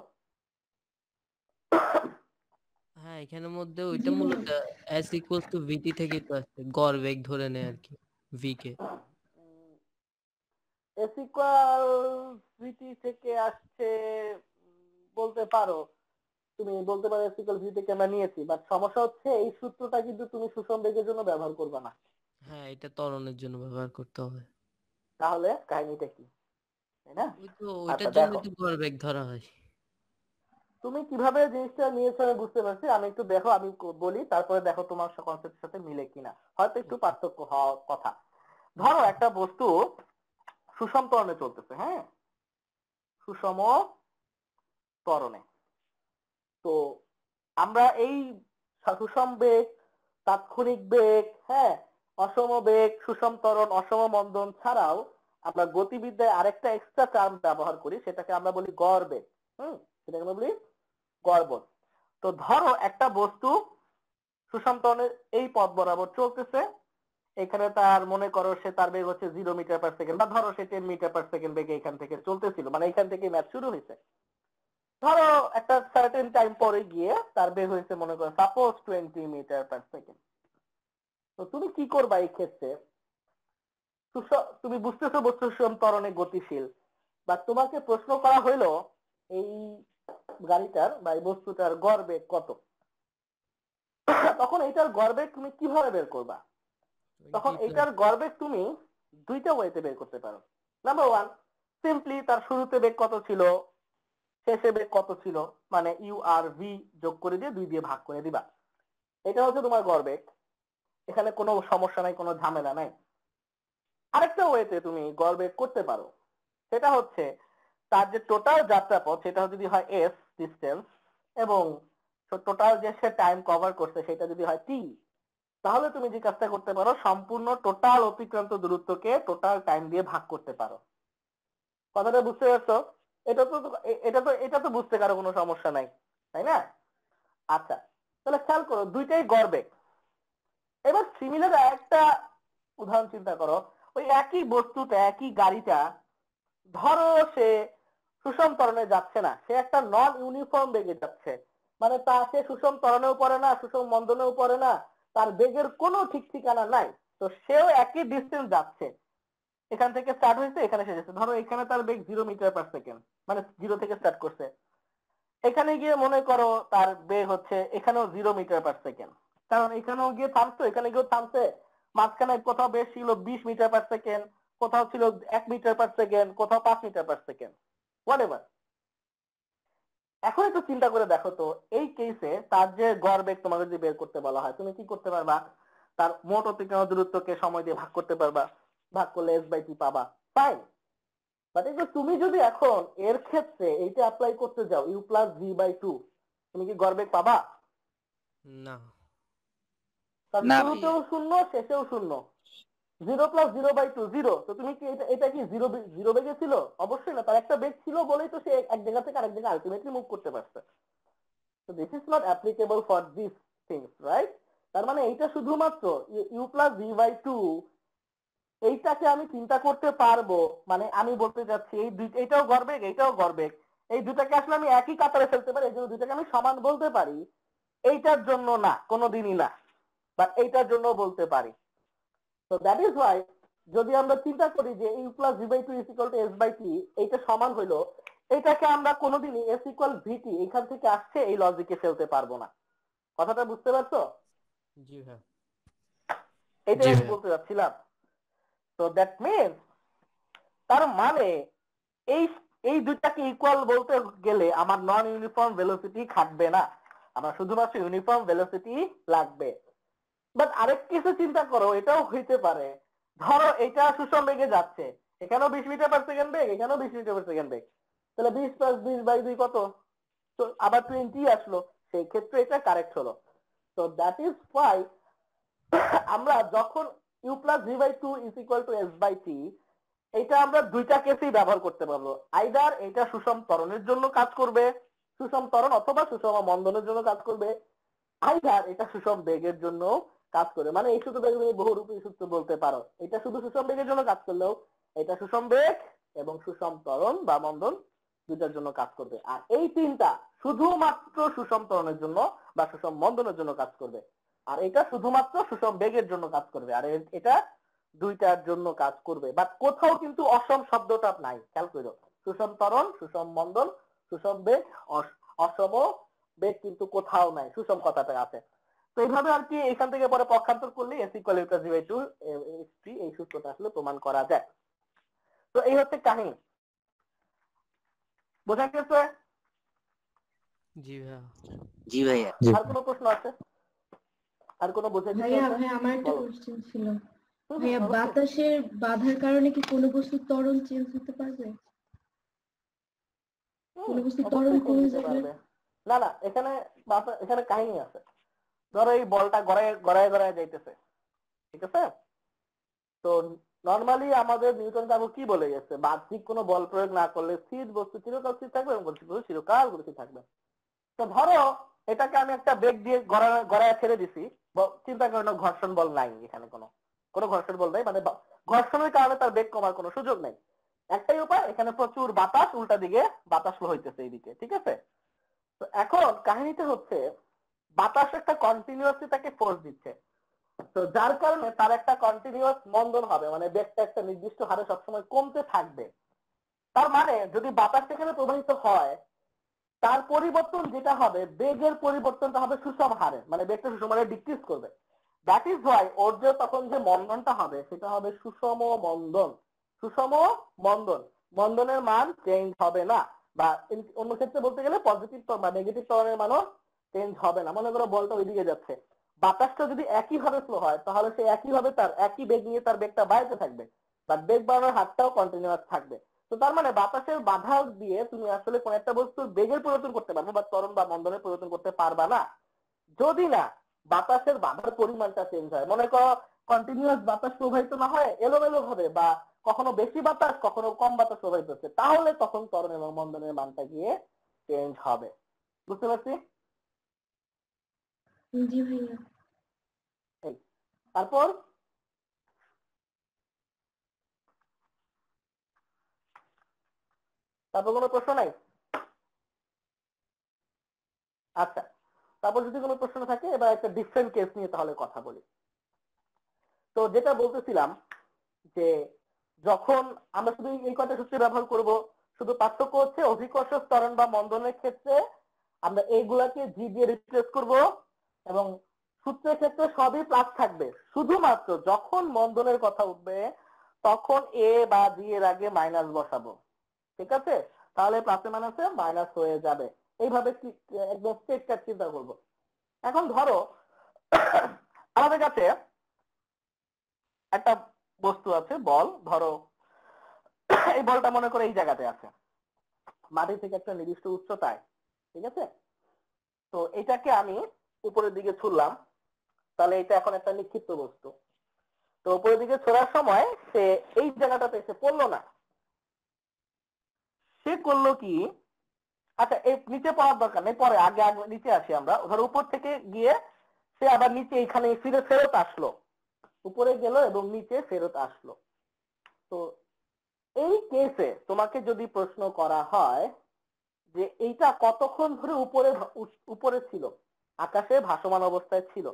হ্যাঁ এখানের মধ্যে ওইটা মূলত এস ইকুয়ালস টু ভিটি থেকে তো আসছে গড় বেগ ধরে নেয় আর কি ভি কে এস ইকুয়াল ভিটি থেকে আসছে বলতে পারো তুমি বলতে পারো এস ইকুয়াল ভি থেকে আমরা নিয়েছি বাট সমস্যা হচ্ছে এই সূত্রটা কিন্তু তুমি সুষম বেগের জন্য ব্যবহার করবে না। হ্যাঁ এটা ত্বরণের জন্য ব্যবহার করতে হবে। তাহলে কাহিনীটা কি? তাই না? ওই তো আচ্ছা, ওইটার জন্য তো গড় বেগ ধরা হয়। তুমি কীভাবে জিনিসটা নিয়েছো আমি বুঝতে পারছি আমি একটু দেখো আমি বলি তারপরে দেখো তোমার কনসেপ্টের সাথে মিলে কিনা। হয়তো একটু পার্থক্য হওয়ার কথা। ধরো একটা বস্তু সুষম ত্বরণে চলতেছে হ্যাঁ? সুষম ত্বরণে। তো আমরা এই সুষম বেগ তাৎক্ষণিক বেগ হ্যাঁ অসম বেগ সুষম ত্বরণ অসম মন্দন ছাড়াও আমরা গতিবিদ্যায় আরেকটা এক্সট্রা টার্ম ব্যবহার করি, সেটাকে আমরা বলি গড় বেগ হুম, সেটাকে আমরা বলি গড় বেগ তো ধরো একটা বস্তু সুষম ত্বরণের এই পথ বরাবর চলতেছে, এখানে তার মনে করো সে তার বেগ হচ্ছে জিরো মিটার পার সেকেন্ড বা ধরো সে টেন মিটার পার সেকেন্ড বেগে এখান থেকে চলতেছিল মানে এখান থেকে ম্যাচ শুরু হয়েছে। ধরো একটা সার্টেন টাইম পরে গিয়ে তার বেগ হয়েছে মনে করো suppose twenty metre per second তো তুমি কি করবা এই ক্ষেত্রে? তুমি বুঝতেছো বস্তু সুষম ত্বরণে গতিশীল বা তোমাকে প্রশ্ন করা হইল এই গাড়িটার বা এই বস্তুটার গড় বেগ কত? তখন এইটার গড় বেগ তুমি কীভাবে বের করবা? তখন এইটার গড়বেগ তুমি দুইটা ওয়েতে বের করতে পারো। নাম্বার ওয়ান সিম্পলি তার শুরুতে বেগ কত ছিল? বেগ কত ছিল? মানে ইউ আর ভি যোগ করে দিয়ে দুই দিয়ে ভাগ করে দিবা। এটা হচ্ছে তোমার গড়বেগ এখানে কোনো সমস্যা নাই, কোনো ঝামেলা নাই। আরেকটা ওয়েতে তুমি গড়বেগ করতে পারো। সেটা হচ্ছে তার যে টোটাল যাত্রাপথ, সেটা যদি হয় এস ডিস্টেন্স এবং টোটাল যে সে টাইম কভার করছে, সেটা যদি হয় টি তাহলে তুমি যে কাজটা করতে পারো, সম্পূর্ণ টোটাল অতিক্রান্ত দূরত্বকে টোটাল টাইম দিয়ে ভাগ করতে পারো। কথাটা বুঝতে পারছ? এটা তো এটা তো এটা তো বুঝতে কারও কোনো সমস্যা নাই, তাই না? আচ্ছা তাহলে খেয়াল করো, দুইটাই গড়বে এবার সিমিলার একটা উদাহরণ চিন্তা করো, ওই একই বস্তুটা, একই গাড়িটা, ধরো সে সুষম ত্বরণে যাচ্ছে না, সে একটা নন ইউনিফর্ম বেগে যাচ্ছে। মানে তা সে সুষম ত্বরণেও পড়ে না, সুষম মন্দনেও পড়ে না, তার বেগের কোনো ঠিক ঠিকানা নাই। তো সেও একই ডিস্টেন্স যাচ্ছে। এখান থেকে স্টার্ট হয়েছে, এখানে শেষ হয়েছে। ধরো এখানে তার বেগ জিরো মিটার পার সেকেন্ড মানে জিরো থেকে স্টার্ট করছে। এখানে গিয়ে মনে করো তার বেগ হচ্ছে, এখানেও জিরো মিটার পার সেকেন্ড কারণ এখানেও গিয়ে থামতো এখানে গিয়েও থামছে। মাঝখানে কোথাও বেশ ছিল বিশ মিটার পার সেকেন্ড কোথাও ছিল এক মিটার পার সেকেন্ড কোথাও পাঁচ metre per second whatever এখন একটু চিন্তা করে দেখো তো, এই কেসে তার যে গড় বেগ তোমাকে যদি বের করতে বলা হয়, তুমি কি করতে পারবা? তার মোট অতিক্রমণ দূরত্বকে সময় দিয়ে ভাগ করতে পারবা। ভাগ করলে এস বাই টি পাবা। ফাইন বাট এই যে তুমি যদি এখন এর ক্ষেত্রে এইটা অ্যাপ্লাই করতে যাও U plus G by two তুমি কি গড় বেগ পাবা? না। শুরুতেও শূন্য শেষেও শূন্য। Zero plus zero by two zero তো তুমি কি এটা এটা কি জিরো জিরো বেগে ছিল? অবশ্যই না তার একটা বেগ ছিল বলেই তো সে এক জায়গা থেকে আরেক জায়গায় আলটিমেটলি মুভ করতে পারছে। তো this is not applicable for this things right তার মানে এইটা শুধুমাত্র U plus V by two এইটাকে আমি চিন্তা করতে পারব। মানে আমি বলতে চাচ্ছি এই দুই এইটাও গড়বেগ এইটাও গড়বেগ এই দুটাকে আসলে আমি একই কাতারে ফেলতে পারি এই জন্য দুটাকে আমি সমান বলতে পারি। এইটার জন্য না কোনোদিনই না বাট এইটার জন্য বলতে পারি। তো দ্যাট ইজ ওয়াই যদি আমরা চিন্তা করি যে U plus V by two is equal to S by T এইটা সমান হইল এটাকে আমরা কোনোদিনই এস ইকুয়াল ভিটি এখান থেকে আসছে এই লজিকে ফেলতে পারব না। কথাটা বুঝতে পারছ? জি ভাই। এটাই আমি বলতে চাচ্ছিলাম। তো দ্যাট মিনস তার মানে এই এই দুটাকে ইকুয়াল বলতে গেলে আমার নন ইউনিফর্ম ভেলোসিটি খাটবে না। আমার শুধুমাত্র ইউনিফর্ম ভেলোসিটি লাগবে। বাট আরেক কিছু চিন্তা করো, এটাও হইতে পারে। ধরো এটা সুষম বেগে যাচ্ছে। এখানেও বিশ মিটার পার সেকেন্ড বেগ, এখানেও বিশ মিটার পার সেকেন্ড বেগ। তাহলে বিশ প্লাস বিশ বাই দুই কত? তো আবার টোয়েন্টি আসলো। সেই ক্ষেত্রে এটা কারেক্ট হলো। তো দ্যাট ইজ ওয়াই আমরা যখন U plus V by two is equal to S by T এটা আমরা দুইটা কেসেই ব্যবহার করতে পারব। আইদার এটা সুষম ত্বরণের জন্য কাজ করবে, সুষম ত্বরণ অথবা সুষম মন্দনের জন্য কাজ করবে আইদার এটা সুষম বেগের জন্য কাজ করে। মানে এই সূত্রটাকে তুমি বহুরূপী সূত্র বলতে পারো। এটা শুধু সুষম বেগের জন্য কাজ করলেও এটা সুষম বেগ এবং সুষম ত্বরণ বা মন্দন দুইটার জন্য কাজ করবে। আর এই তিনটা শুধুমাত্র সুষম ত্বরণের জন্য বা সুষম মন্দনের জন্য কাজ করবে। আর এটা শুধুমাত্র সুষম বেগের জন্য কাজ করবে। আর এটা দুইটার জন্য কাজ করবে। বাট কোথাও কিন্তু অসম শব্দটা নাই। খেয়াল করো সুষম ত্বরণ সুষম মন্দন সুষম বেগ অসম বেগ কিন্তু কোথাও নাই। সুষম কথাটা আছে। তো এইভাবে আর কি এখান থেকে পরে পক্ষান্তর করলে এস ইকুয়াল টু এই সূত্রটা আসলে প্রমাণ করা যায়। তো এই হচ্ছে কাহিনী। বোঝা গেছে? জি ভাইয়া। জি ভাইয়া। আর কোনো প্রশ্ন আছে? আর কোনো বোঝা কিছু ভাইয়া আছে? ভাইয়া আমার একটা। কোশ্চেন ছিল। ভাইয়া বাতাসের বাধার কারণে কি কোনো বস্তুর ত্বরণ চেঞ্জ হতে পারবে? কোনো বস্তু change কমে যাবে? না না এখানে এখানে কাহিনী আছে। ধরো এই বলটা গড়ায় গড়ায় গড়ায় যাইতেছে। ঠিক আছে? তো নর্মালি আমাদের নিউটন কি বলে গেছে? বাহ্যিক কোনো বল প্রয়োগ না করলে স্থির বস্তু চিরকাল স্থির থাকবে এবং গতিশীল বস্তু চিরকাল গতিশীল থাকবে। তো ধরো এটাকে আমি একটা বেগ দিয়ে গড়ায় গড়ায় ছেড়ে দিছি। চিন্তা করে নাও ঘর্ষণ বল নাই এখানে কোনো। কোনো ঘর্ষণ বল নাই মানে ঘর্ষণের কারণে তার বেগ কমার কোনো সুযোগ নেই। একটাই উপায়, এখানে প্রচুর বাতাস, উল্টা দিকে বাতাস হইতেছে এইদিকে, ঠিক আছে? তো এখন কাহিনীটা হচ্ছে, বাতাস একটা কন্টিনিউয়াসলি তাকে ফোর্স দিচ্ছে। তো যার কারণে তার একটা কন্টিনিউয়াস মন্দন হবে মানে বেগটা একটা নির্দিষ্ট হারে সবসময় কমতে থাকবে। তার মানে যদি বাতাস সেখানে প্রবাহিত হয় তার পরিবর্তন যেটা হবে, বেগের পরিবর্তনটা হবে সুষম হারে মানে বেগটা সুষম হারে ডিক্রিজ করবে। দ্যাট ইজ হোয়াই ওর যে তখন যে মন্দনটা হবে, সেটা হবে সুষম মন্দন। সুষম মন্দন। মন্দনের মান চেঞ্জ হবে না, বা অন্য ক্ষেত্রে বলতে গেলে পজিটিভ বা নেগেটিভ ত্বরণের মানও চেঞ্জ হবে না। মনে করো বলটা ওইদিকে যাচ্ছে। বাতাসটা যদি একই ভাবে ফ্লো হয়, তাহলে সে একই ভাবে তার, একই বেগ নিয়ে তার বেগটা বাড়তে থাকবে, বা বেগ বাড়ানোর হাতটাও কন্টিনিউয়াস থাকবে। তো তার মানে বাতাসের বাধা দিয়ে তুমি আসলে কোন একটা বস্তুর বেগের পরিবর্তন করতে পারবে বা ত্বরণ বা মন্দনের পরিবর্তন করতে পারবা না। যদি না বাতাসের বাধার পরিমাণটা চেঞ্জ হয়। মনে করো কন্টিনিউয়াস বাতাস প্রবাহিত না হয় এলোমেলো ভাবে বা কখনো বেশি বাতাস কখনো কম বাতাস প্রবাহিত হচ্ছে তাহলে তখন ত্বরণ এবং মন্দনের মানটা গিয়ে চেঞ্জ হবে। বুঝতে পারছি? জি ভাইয়া। তারপর? তারপর কোনো প্রশ্ন নাই? আচ্ছা তারপর যদি কোনো প্রশ্ন থাকে, এবার একটা ডিফারেন্ট কেস নিয়ে তাহলে কথা বলি। তো যেটা বলতেছিলাম যে, যখন আমরা শুধু এই কয়টা সূত্র ব্যবহার করব, শুধু পার্থক্য হচ্ছে অভিকর্ষ ত্বরণ বা মন্দনের ক্ষেত্রে আমরা এইগুলাকে জি দিয়ে রিপ্লেস করব এবং সূত্রের ক্ষেত্রে সবই প্লাস থাকবে। শুধুমাত্র যখন মন্দনের কথা উঠবে, তখন এ বা জি এর আগে মাইনাস বসাবো। ঠিক আছে? তাহলে প্লাসে মাইনাসে মাইনাস হয়ে যাবে। এইভাবে একদম স্ট্রেট কাট চিন্তা করব। এখন ধরো, আমাদের কাছে একটা বস্তু আছে, বল। ধরো, এই বলটা মনে করে এই জায়গাতে আছে। মাটি থেকে একটা নির্দিষ্ট উচ্চতায়, ঠিক আছে? তো এটাকে আমি উপরের দিকে ছুড়লাম। তাহলে এটা এখন একটা নিক্ষিপ্ত বস্তু। তো উপরের দিকে ছোড়ার সময় সে এই জায়গাটাতে এসে পড়ল না। সে করল কি? আচ্ছা এই নিচে পড়ার দরকার নেই, পরে আগে আগে নিচে আসি আমরা। ধরো উপর থেকে গিয়ে সে আবার নিচে এখানে ফিরে ফেরত আসলো। উপরে গেল এবং নিচে ফেরত আসলো। তো এই কেসে তোমাকে যদি প্রশ্ন করা হয় যে এইটা কতক্ষণ ধরে উপরে উপরে ছিল? আকাশে ভাসমান অবস্থায় ছিল।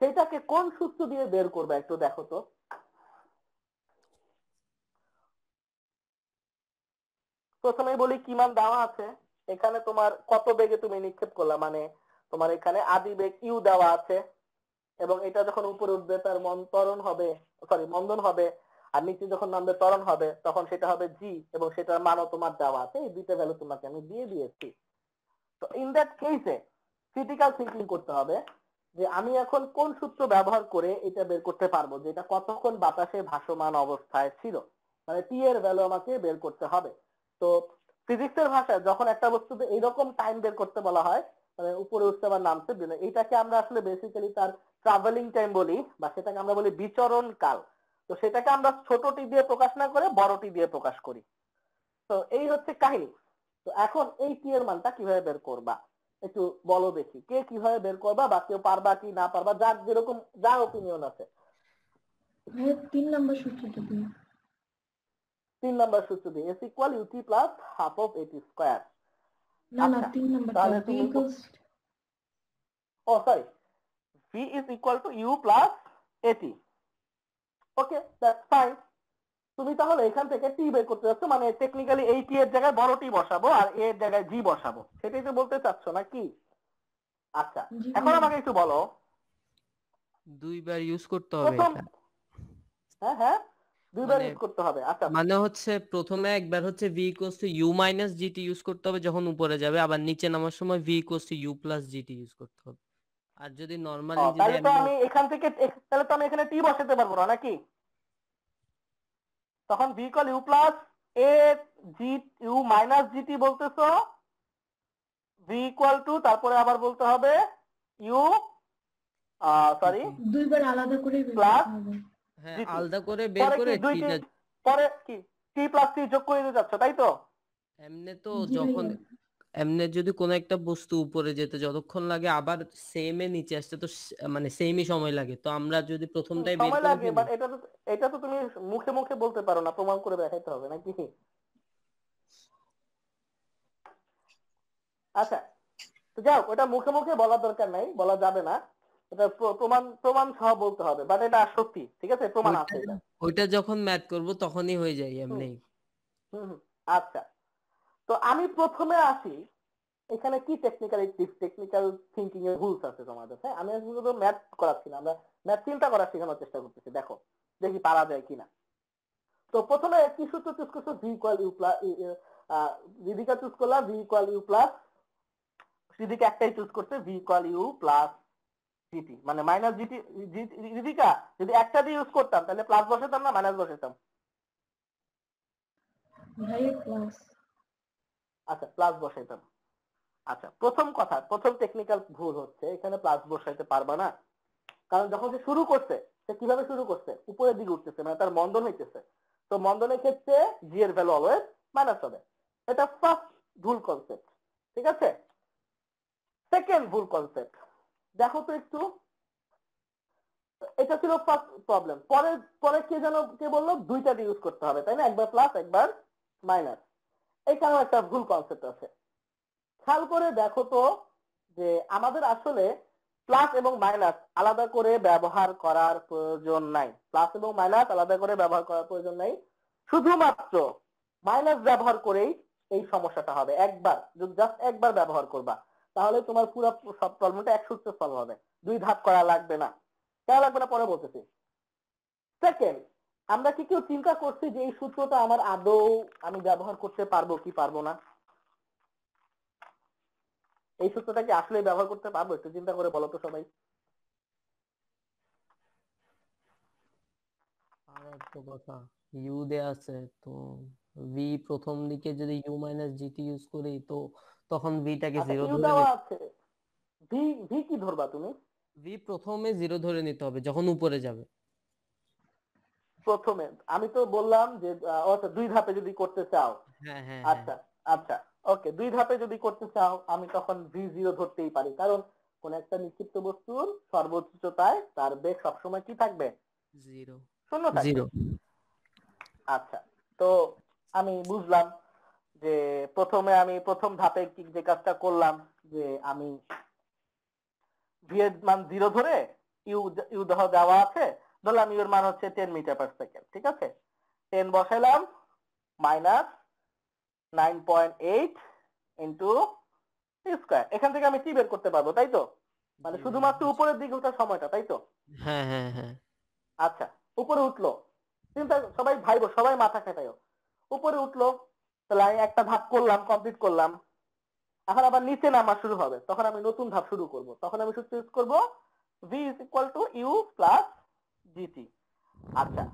সেটাকে কোন সূত্র দিয়ে বের করবে একটু দেখো তো। প্রথমে বলি কি মান দেওয়া আছে, এখানে তোমার কত বেগে তুমি নিক্ষেপ করলা? মানে তোমার এখানে আদি বেগ ইউ দেওয়া আছে, এবং এটা যখন উপরে উঠবে, তার মন্তরণ হবে সরি মন্দন হবে, আর নিচে যখন নামবে, ত্বরণ হবে, তখন সেটা হবে জি এবং সেটার মানও তোমার দেওয়া আছে। এই দুইটা ভ্যালু তোমাকে আমি দিয়ে দিয়েছি। তো ইন দ্যাট কেসে ক্রিটিক্যাল থিঙ্কিং করতে হবে, যে আমি এখন কোন সূত্র ব্যবহার করে এটা বের করতে পারব যে এটা কতক্ষণ বাতাসে ভাসমান অবস্থায় ছিল? মানে টি এর ভ্যালু আমাকে বের করতে হবে। তো ফিজিক্সের ভাষায় যখন একটা বস্তুতে এইরকম টাইম বের করতে বলা হয় মানে উপরে উঠতে বা নামতে দিলে এইটাকে আমরা আসলে বেসিক্যালি তার ট্রাভেলিং টাইম বলি বা সেটাকে আমরা বলি বিচরণ কাল। তো সেটাকে আমরা ছোট টি দিয়ে প্রকাশ না করে বড় টি দিয়ে প্রকাশ করি। তো এই হচ্ছে কাহিনী। তো এখন এই টি এর মানটা কীভাবে বের করবা? একটু বলো দেখি, কে কীভাবে বের করবা বা কেউ পারবা কি না পারবা? যার যেরকম, যার ওপিনিয়ন আছে। তিন নাম্বার সূত্রটা তিন নাম্বার সূত্র দিয়ে S equal UT plus half of AT square না না আচ্ছা, তিন তাহলে তুমি- ও sorry V is equal to U plus AT okay that's fine তুমি তাহলে এখান থেকে টি বের করতে যাচ্ছ মানে টেকনিক্যালি এই টি এর জায়গায় বড় টি বসাবো আর এ এর জায়গায় জি বসাবো। সেটাই তো বলতে চাচ্ছ না কি আচ্ছা এখন আমাকে একটু বলো। দুইবার ইউজ করতে হবে এটা। হ্যাঁ হ্যাঁ। দুইবার মানে- ইউজ করতে হবে আচ্ছা। মানে হচ্ছে প্রথমে একবার হচ্ছে V equals to U minus GT use করতে হবে যখন উপরে যাবে আবার নিচে নামার সময় V equals to U plus GT use করতে হবে। আর যদি নরমালি যদি তাহলে তো আমি এখান থেকে তাহলে তো আমি এখানে টি বসাতে পারব না নাকি? তখন V call U plus A G U minus GT বলতেছো ভি ইকুয়াল টু তারপরে আবার বলতে হবে ইউ সরি দুইবার আলাদা করে হবে। হ্যাঁ। আলাদা করে বের করে পরে কি? টি প্লাস টি যোগ করে দিতে যাচ্ছ তাই তো? এমনি তো যখন। এমনি যদি কোনো একটা বস্তু উপরে যেতে যতক্ষণ লাগে আবার সেম এ নিচে আসতে তো মানে সেমই সময় লাগে। তো আমরা যদি প্রথমটাই বের সময় করে লাগে বাট এটা তো এটা তো তুমি মুখে মুখে বলতে পারো না প্রমাণ করে দেখাইতে হবে নাকি? আচ্ছা তো যাও ওটা মুখে মুখে বলার দরকার নাই বলা যাবে না। এটা প্রমাণ প্রমাণ সহ বলতে হবে বাট এটা সত্যি ঠিক আছে? প্রমাণ আছে এটা। ওইটা যখন ম্যাথ করব তখনই হয়ে যায় এমনি। হুম আচ্ছা। তো আমি প্রথমে আসি এখানে কি টেকনিক্যাল টেকনিক্যাল থিঙ্কিং এর রুলস আছে তোমাদের হ্যাঁ? আমি শুধু ম্যাথ করাচ্ছি না আমরা ম্যাথ চিন্তা করার শেখানোর চেষ্টা করতেছি দেখো দেখি পারা যায় কিনা। তো প্রথমে কি সূত্র চুজ করছ? V equal U plus Ridhika choose করলাম V equal U plus Ridhika একটাই চুজ করছে V equal U plus GT মানে মাইনাস জিটি রিদিকা যদি একটা দিয়ে ইউজ করতাম তাহলে প্লাস বসাতাম না মাইনাস বসাতাম? ভাইয়া আচ্ছা প্লাস বসাইতাম। আচ্ছা প্রথম কথা প্রথম টেকনিক্যাল ভুল হচ্ছে এখানে প্লাস বসাইতে পারবা না। কারণ যখন সে শুরু করছে সে কীভাবে শুরু করছে? উপরের দিকে উঠতেছে মানে তার মন্দন হইতেছে। তো মন্দনের ক্ষেত্রে জি এর ভ্যালু অলওয়েজ মাইনাস হবে। এটা ফার্স্ট ভুল কনসেপ্ট ঠিক আছে? সেকেন্ড ভুল কনসেপ্ট দেখো তো একটু। এটা ছিল ফার্স্ট প্রবলেম পরে পরে কে যেন, কে বলল, দুইটা ইউজ করতে হবে, তাই না? একবার প্লাস একবার মাইনাস এখানেও একটা ভুল কনসেপ্ট আছে। খেয়াল করে দেখো তো যে আমাদের আসলে প্লাস এবং মাইনাস আলাদা করে ব্যবহার করার প্রয়োজন নাই। প্লাস এবং মাইনাস আলাদা করে ব্যবহার করার প্রয়োজন নাই। শুধুমাত্র মাইনাস ব্যবহার করেই এই সমস্যাটা হবে। একবার জাস্ট একবার ব্যবহার করবা তাহলে তোমার পুরো সব প্রবলেমটা এক সূত্রে সলভ হবে। দুই ধাপ করা লাগবে না। কেন লাগবে না? পরে বলতেছি। সেকেন্ড আমরা কি কেউ চিন্তা করছি যে এই সূত্রটা আমার আদৌ আমি ব্যবহার করতে পারব কি পারব না? এই সূত্রটা কি আসলে ব্যবহার করতে পারব? একটু চিন্তা করে বলো তো সবাই। একটা কথা ইউ দেয়া আছে, তো ভি প্রথম দিকে যদি ইউ মাইনাস জিটি ইউজ করি, তো তখন ভিটাকে আচ্ছা জিরো ধরে নিতে আছে। ভি ভি কি ধরবা তুমি? ভি প্রথমে জিরো ধরে নিতে হবে যখন উপরে যাবে। প্রথমে আমি তো বললাম যে আচ্ছা দুই ধাপে যদি করতে চাও। হ্যাঁ হ্যাঁ আচ্ছা আচ্ছা ওকে দুই ধাপে যদি করতে চাও আমি তখন ভি জিরো ধরতেই পারি। কারণ কোন একটা নিক্ষিপ্ত বস্তুর সর্বোচ্চতায় তার বেগ সবসময় কি থাকবে? জিরো শূন্য থাকবে। জিরো আচ্ছা তো আমি বুঝলাম। যে প্রথমে আমি প্রথম ধাপে যে কাজটা করলাম যে আমি ভি এর মান জিরো ধরে ইউ ইউ দেহ দেওয়া আছে ধরলাম ইউ এর মান হচ্ছে টেন মিটার পার সেকেন্ড ঠিক আছে? Ten বসাইলাম minus nine point eight into square এখান থেকে আমি কি বের করতে পারব তাই তো? মানে শুধুমাত্র উপরের দিকে ওঠার সময়টা তাই তো? হ্যাঁ হ্যাঁ হ্যাঁ। আচ্ছা উপরে উঠল। চিন্তা সবাই ভাইবো সবাই মাথা খাটাইও উপরে উঠল তাহলে আমি একটা ধাপ করলাম কমপ্লিট করলাম। এখন আবার নিচে নামা শুরু হবে। তখন আমি নতুন ধাপ শুরু করব। তখন আমি সূত্র ইউজ করব V is equal to U plus GT আচ্ছা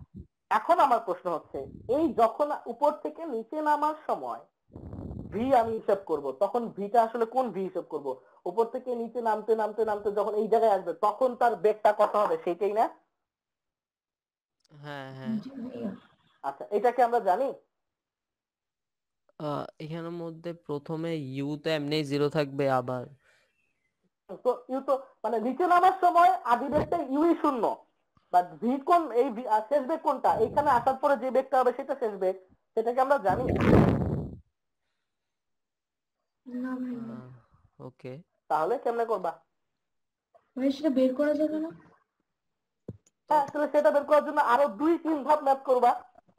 এখন আমার প্রশ্ন হচ্ছে এই যখন উপর থেকে নিচে নামার সময় ভি আমি হিসাব করব তখন ভিটা আসলে কোন ভি হিসাব করব? উপর থেকে নিচে নামতে নামতে নামতে যখন এই জায়গায় আসবে তখন তার বেগটা কত হবে? সেটাই না? হ্যাঁ হ্যাঁ। আচ্ছা এটা কি আমরা জানি? আহ, এখানের মধ্যে প্রথমে ইউ তো এমনি জিরো থাকবে আবার। তো ইউ তো মানে নিচে নামার সময় আদি বেগটা ইউই শূন্য। বাট ভি কোন এই শেষ বেগ কোনটা? এখানে আসার পরে যে বেগটা হবে সেটা শেষ বেগ। সেটা কি আমরা জানি। ওকে। তাহলে কেমনে করবা? ভাই সেটা বের করা যাবে না? হ্যাঁ তাহলে সেটা বের করার জন্য আরও দুই তিন ধাপ ম্যাথ করবা।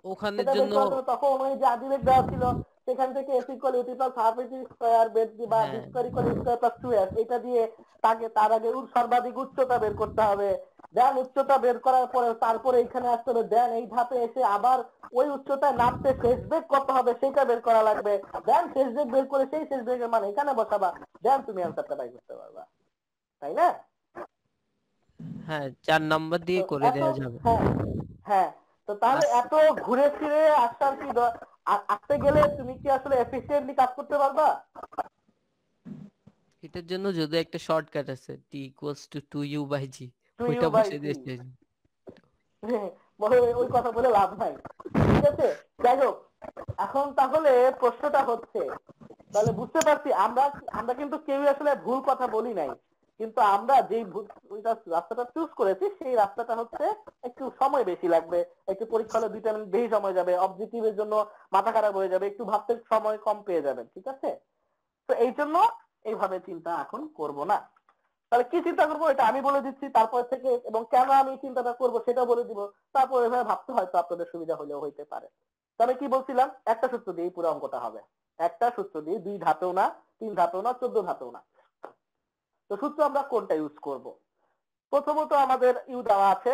ওখানের সেটা বের জন্য জন্য তখন ওই যে আদি বেগ দেওয়া ছিল সেখান থেকে S equal UT plus half UT square বেদ বা। V square equal square plus two S এটা দিয়ে তাকে তার আগে সর্বাধিক উচ্চতা বের করতে হবে। দেন উচ্চতা বের করার পরে তারপরে এখানে আসতে হবে। দেন এই ধাপে এসে আবার ওই উচ্চতায় নামতে শেষ বেগ কত হবে সেটা বের করা লাগবে। দেন শেষ বেগ বের করে সেই শেষ বেগের মানে এখানে বসাবা। দেন তুমি অ্যান্সারটা বাই করতে পারবা। তাই না? হ্যাঁ চার নাম্বার দিয়ে করে দেওয়া যাবে। হ্যাঁ হ্যাঁ। তো তাহলে আচ্ছা। এত ঘুরে ফিরে আসার কি আসতে গেলে তুমি কি আসলে এফিসিয়েন্টলি কাজ করতে পারবা? এটার জন্য যদি একটা শর্টকাট আছে T equals to two U by G two ওইটা বসে দিয়েছে [laughs] ওই কথা বলে লাভ নাই। ঠিক আছে? যাই হোক এখন তাহলে প্রশ্নটা হচ্ছে তাহলে বুঝতে পারছি আমরা আমরা কিন্তু কেউ আসলে ভুল কথা বলি নাই। কিন্তু আমরা ওইটা রাস্তাটা চুজ করেছি, সেই রাস্তাটা হচ্ছে একটু সময় বেশি লাগবে। একটু পরীক্ষা হলে দুইটা মিনিট বেশি সময় যাবে অবজেক্টিভের জন্য মাথা খারাপ হয়ে যাবে, একটু ভাবতে সময় কম পেয়ে যাবেন, ঠিক আছে? তো এই জন্য এইভাবে চিন্তা এখন করব না। তাহলে কি চিন্তা করব? এটা আমি বলে দিচ্ছি, তারপর থেকে এবং কেন আমি চিন্তাটা করব সেটা বলে দিব। তারপর এভাবে ভাবতে হয়তো আপনাদের সুবিধা হলেও হইতে পারে। তবে কি বলছিলাম? একটা সূত্র দিয়ে পুরো অঙ্কটা হবে। একটা সূত্র দিয়ে দুই ধাপেও না, তিন ধাপেও না, চোদ্দ ধাপেও না। তো সূত্র আমরা কোনটা ইউজ করব? প্রথমত আমাদের ইউ দেওয়া আছে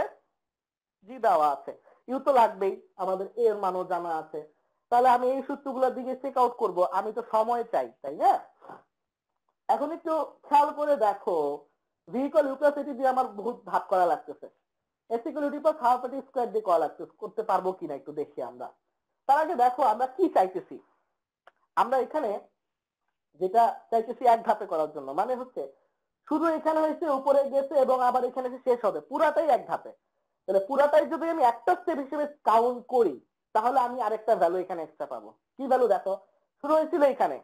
জি দেওয়া আছে। ইউ তো লাগবেই, আমাদের এর মানও জানা আছে। তাহলে আমি এই সূত্রগুলোর দিকে চেক আউট করব, আমি তো সময় চাই, তাই না? এখন একটু খেয়াল করে দেখো ভেহিকল ইউপ্লাসিটি দিয়ে আমার বহুত ভাগ করা লাগতেছে। এসিকিউরিটি প্লাস হাফ স্কোয়ার দিয়ে করা লাগতেছে, করতে পারব কিনা একটু দেখি আমরা। তার আগে দেখো, আমরা কি চাইতেছি? আমরা এখানে যেটা চাইতেছি এক ধাপে করার জন্য মানে হচ্ছে শুধু এখানে হয়েছে উপরে গেছে এবং আবার এখানে এসে শেষ হবে। পুরাটাই এক ধাপে। তাহলে পুরাটাই যদি আমি একটা স্টেপ হিসেবে কাউন্ট করি তাহলে আমি আরেকটা ভ্যালু এখানে এক্সট্রা পাবো। কি ভ্যালু দেখো? শুরু হয়েছিল এখানে।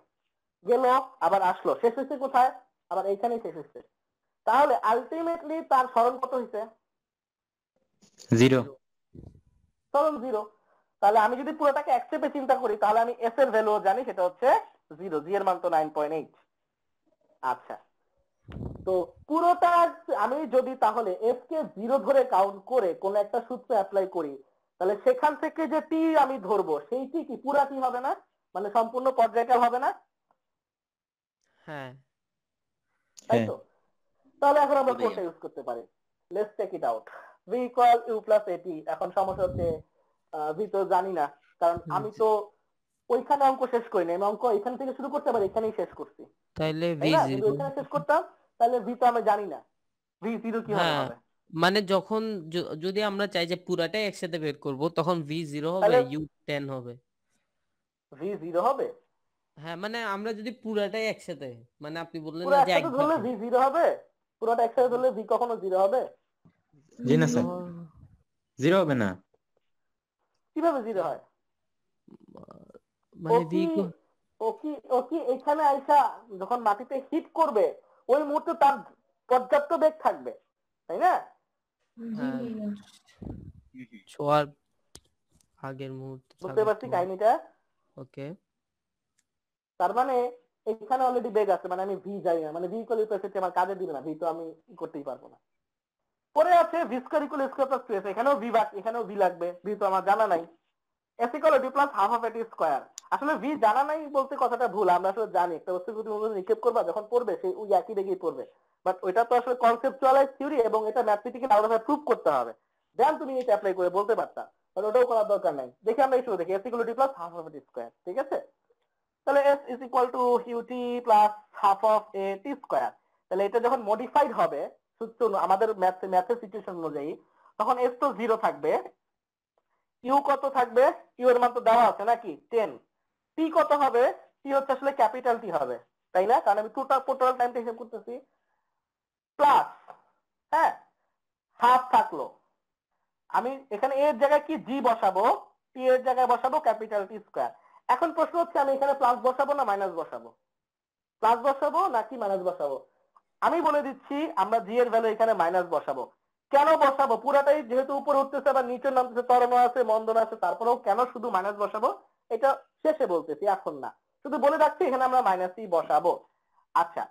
গেল আবার আসলো। শেষ হয়েছে কোথায়? আবার এইখানেই শেষ হয়েছে। তাহলে আলটিমেটলি তার স্মরণ কত হয়েছে? জিরো স্মরণ জিরো তাহলে আমি যদি পুরোটাকে এক স্টেপে চিন্তা করি তাহলে আমি এস এর ভ্যালু জানি সেটা হচ্ছে জিরো জি এর মান তো নাইন পয়েন্ট এইট আচ্ছা। তো পুরোটা আমি যদি তাহলে এফ কে জিরো ধরে কাউন্ট করে কোন একটা সূত্র অ্যাপ্লাই করি তাহলে সেখান থেকে যে টি আমি ধরবো সেই টি কি? পুরা টি হবে না? মানে সম্পূর্ণ পর্যায়টা হবে না? হ্যাঁ। তাই হ্যাঁ। তো? তাহলে এখন আমরা। কোনটা ইউজ করতে পারি। Let's take it out v equal u plus at এখন সমস্যা হচ্ছে ভি তো জানি না। কারণ আমি তো ওইখানে অঙ্ক শেষ করিনি। আমি অঙ্ক এখান থেকে শুরু করতে পারি এখানেই শেষ করছি। তাইলে ভি না? জিরো ওইখানে শেষ করতাম। তাহলে ভি তো আমি জানি না। ভি জিরো কি হ্যাঁ। হবে মানে যখন যদি আমরা চাই যে পুরাটাই একসাথে বের করব তখন ভি জিরো হবে ইউ টেন হবে। ভি জিরো হবে? হ্যাঁ মানে আমরা যদি পুরাটাই একসাথে মানে আপনি বললেন না যে একসাথে ধরলে ভি জিরো হবে? পুরোটা একসাথে ধরলে ভি কখনো জিরো হবে? জি না স্যার জিরো হবে না। কীভাবে জিরো হয়? ও মানে ভি কি ও কি ও কি এখানে আইসা যখন মাটিতে হিট করবে ওই মুহূর্তে তার পর্যাপ্ত বেগ থাকবে তাই না? হ্যাঁ। ছোঁয়ার আগের মুহূর্তে বুঝতে পারছি কাহিনীটা? ওকে। তার মানে এখানে অলরেডি বেগ আছে মানে আমি ভি জানি না মানে ভি ইকুয়াল ইকুয়াল আমার কাজে দিবে না ভি তো আমি করতেই পারব না। পরে আছে v square equal square plus two এখানেও ভি বাকি এখানেও ভি লাগবে ভি তো আমার জানা নাই। S equal plus half of at square আসলে ভি জানা নাই বলতে কথাটা ভুল, আমরা আসলে জানি। একটা বস্তু যদি তুমি নিক্ষেপ করবা, যখন পড়বে সেই ওই একই বেগেই পড়বে। বাট ওইটা তো আসলে কনসেপচুয়ালাইজ থিওরি এবং এটা ম্যাথমেটিক্যাল আলাদাভাবে প্রুভ করতে হবে। দেন তুমি এটা অ্যাপ্লাই করে বলতে পারতা। বাট ওটাও করার দরকার নাই। দেখি আমরা এই শুরু দেখি। S equal d plus half of at square ঠিক আছে? তাহলে s is equal to ut plus half of a t square তাহলে এটা যখন মডিফাইড হবে সূত্র আমাদের ম্যাথ ম্যাথের সিচুয়েশন অনুযায়ী, তখন এস তো জিরো থাকবে। ইউ কত থাকবে? ইউ এর মান তো দেওয়া আছে নাকি? টেন টি কত হবে? টি হচ্ছে আসলে ক্যাপিটাল টি হবে, তাই না? কারণ আমি টোটাল টোটাল টাইমটা হিসাব করতেছি। প্লাস হ্যাঁ হাফ থাকল। আমি এখানে এর জায়গায় কি জি বসাবো? টি এর জায়গায় বসাবো ক্যাপিটাল টি স্কয়ার এখন প্রশ্ন হচ্ছে, আমি এখানে প্লাস বসাবো না মাইনাস বসাবো? প্লাস বসাবো নাকি মাইনাস বসাবো? আমি বলে দিচ্ছি, আমরা জি এর ভ্যালু এখানে মাইনাস বসাবো। কেন বসাবো? পুরাটাই যেহেতু উপরে উঠতেছে, আবার নিচে নামতেছে তরণ আছে মন্দন আছে, তারপরেও কেন শুধু মাইনাস বসাবো? এটা শেষে বলতেছি এখন না। শুধু বলে রাখছি এখানে আমরা মাইনাসই বসাবো। আচ্ছা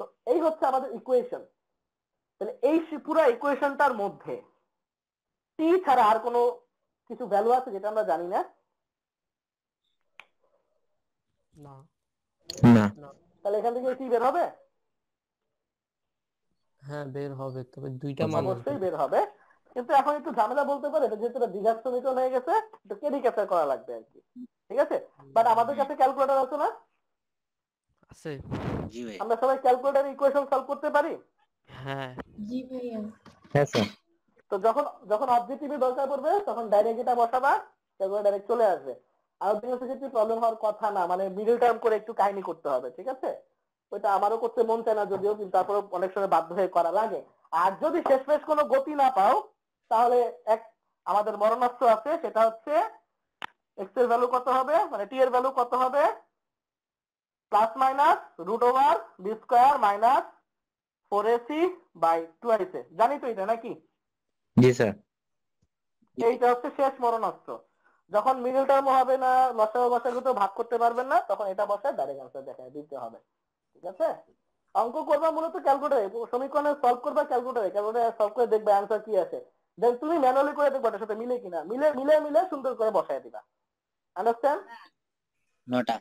তো এই হচ্ছে আমাদের ইকুয়েশন তাহলে এই পুরো ইকুয়েশনটার মধ্যে টি ছাড়া আর কোনো কিছু ভ্যালু আছে যেটা আমরা জানি না? না। না। তাহলে এখান থেকে টি বের হবে? হ্যাঁ বের হবে তবে দুইটা মান অবশ্যই বের হবে। কিন্তু এখন একটু ঝামেলা বলতে পারে এটা যেহেতু দ্বিঘাত সমীকরণ হয়ে গেছে কেডি ক্যাপচার করা লাগবে আর কি। ঠিক আছে? বাট আমাদের কাছে ক্যালকুলেটর আছে না? আছে। জি ভাই। আমরা সবাই ক্যালকুলেটর ইকুয়েশন সলভ করতে পারি? হ্যাঁ। জি হ্যাঁ স্যার। তো যখন যখন অবজেক্টিভের দরকার পড়বে তখন ডাইরেক্ট এটা বসাবা ক্যালকুলেটর ডাইরেক্ট চলে আসবে। আর ক্ষেত্রে প্রবলেম হওয়ার কথা না মানে মিডল টার্ম করে একটু কাহিনী করতে হবে ঠিক আছে? ওইটা আমারও করতে মন চায় না যদিও কিন্তু তারপরে অনেক সময় বাধ্য হয়ে করা লাগে। আর যদি শেষমেশ কোনো গতি না পাও তাহলে এক আমাদের মরণাস্ত্র আছে সেটা হচ্ছে এক্সের ভ্যালু কত হবে? মানে টি এর ভ্যালু কত হবে? Plus minus root over b square minus four ac by twice a জানি তো এটা নাকি? জি স্যার। এইটা হচ্ছে শেষ মরণাস্ত্র। যখন মিডল টার্ম হবে না লসাগু বসাগু তো ভাগ করতে পারবেন না তখন এটা বসায় ডাইরেক্ট আনসার দেখায় দিতে হবে। ঠিক আছে? অঙ্ক করবা মূলত ক্যালকুলেটরে সমীকরণে সলভ করবা ক্যালকুলেটরে ক্যালকুলেটরে সলভ করে দেখবে অ্যান্সার কি আছে। দেন তুমি ম্যানুয়ালি করে দেখবে এটার সাথে মিলে কিনা। মিলে মিলে মিলে সুন্দর করে বসায় দিবা। আন্ডারস্ট্যান্ড নটা।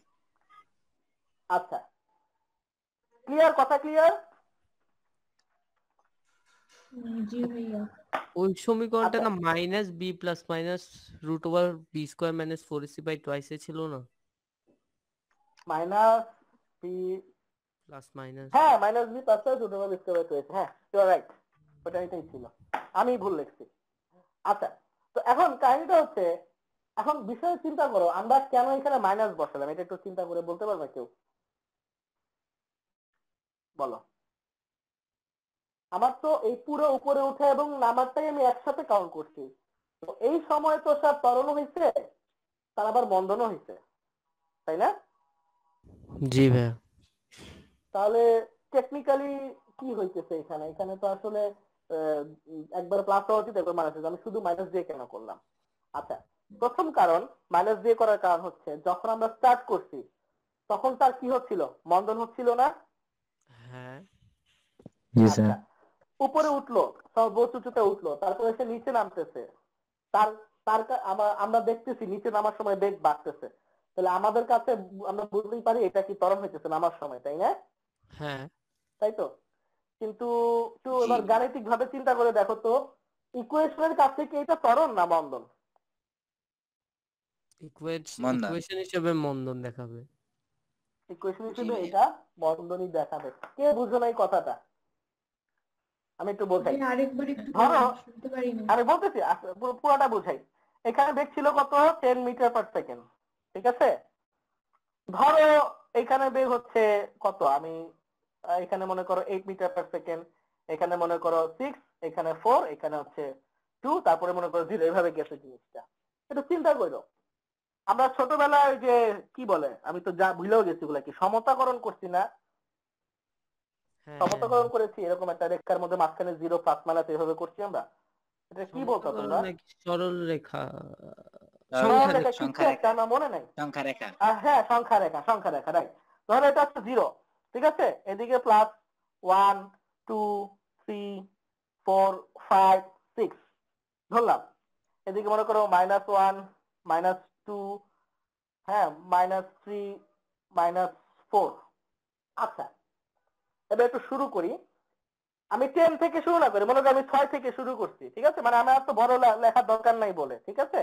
আচ্ছা। ক্লিয়ার কথা ক্লিয়ার জি ভাইয়া ওই সমীকরণটা আচ্ছা। না minus b plus minus root over b square minus four ac by twice a ছিল না? মাইনাস পি প্লাস মাইনাস হ্যাঁ minus b plus root over square হয়েছে হ্যাঁ ইউ আর রাইট ওটা এটাই ছিল। আমি ভুল লিখছি। আচ্ছা তো এখন কাহিনীটা হচ্ছে এখন বিষয় চিন্তা করো আমরা কেন এখানে মাইনাস বসালাম? এটা একটু চিন্তা করে বলতে পারবে কেউ? বলো। আমার তো এই পুরো উপরে উঠে এবং নামারটাই আমি একসাথে কাউন্ট করছি। তো এই সময় তো সব ত্বরণ হয়েছে তার আবার বন্ধনও হয়েছে। তাই না? জি ভাইয়া। তাহলে টেকনিক্যালি কি হইতেছে এখানে? এখানে তো আসলে একবার প্লাস হওয়া উচিত একবার মাইনাস আমি শুধু মাইনাস দিয়ে কেন করলাম? আচ্ছা প্রথম কারণ মাইনাস দিয়ে করার কারণ হচ্ছে যখন আমরা স্টার্ট করছি তখন তার কি হচ্ছিল? মন্দন হচ্ছিল না? হ্যাঁ। জি স্যার। আচ্ছা উপরে উঠল সর্বোচ্চ উচ্চতে উঠল তারপরে সে নিচে নামতেছে। তার তার আমরা দেখতেছি নিচে নামার সময় বেগ বাড়তেছে। তাহলে আমাদের কাছে আমরা বুঝতেই পারি এটা কি ত্বরণ হইতেছে নামার সময় তাই না? হ্যাঁ। তাই তো? কিন্তু একটু এবার গাণিতিক ভাবে চিন্তা করে দেখো তো ইকুয়েশনের কাছ থেকে এটা ত্বরণ না মন্দন। ইকুয়েশন হিসেবে মন্দন দেখাবে। ইকুয়েশন হিসেবে এটা মন্দনই দেখাবে। কে বুঝো না এই কথাটা? আমি একটু বোঝাই ধরো, আমি বলতেছি পুরোটা বুঝাই। এখানে বেগ ছিল কত? টেন মিটার পার সেকেন্ড ঠিক আছে? ধরো এখানে বেগ হচ্ছে কত? আমি এখানে মনে করো এইট মিটার পার সেকেন্ড এখানে মনে করো সিক্স এখানে ফোর এখানে হচ্ছে টু তারপরে মনে করো জিরো এইভাবে গেছে জিনিসটা। একটু চিন্তা করো। আমরা ছোটবেলায় ওই যে কি বলে আমি তো যা ভুলেও গেছি ওগুলা কি সমতাকরণ করছি না? হ্যাঁ। সমতাকরণ করেছি এরকম একটা রেখার মধ্যে মাঝখানে জিরো প্লাস মাইনাস এইভাবে করছি আমরা? এটা কি বলতো তোমরা? সরল রেখা? সংখ্যা রেখা। মনে নাই। সংখ্যা রেখা। হ্যাঁ সংখ্যা রেখা সংখ্যা রেখা রাইট ধরো এটা হচ্ছে জিরো ঠিক আছে? এদিকে plus one two three four five six ধরলাম। এদিকে মনে করো মাইনাস ওয়ান মাইনাস টু হ্যাঁ মাইনাস থ্রি মাইনাস ফোর আচ্ছা এবার একটু শুরু করি। আমি টেন থেকে শুরু না করি, মনে করো আমি ছয় থেকে শুরু করছি, ঠিক আছে? মানে আমার তো বড় লেখার দরকার নাই বলে, ঠিক আছে?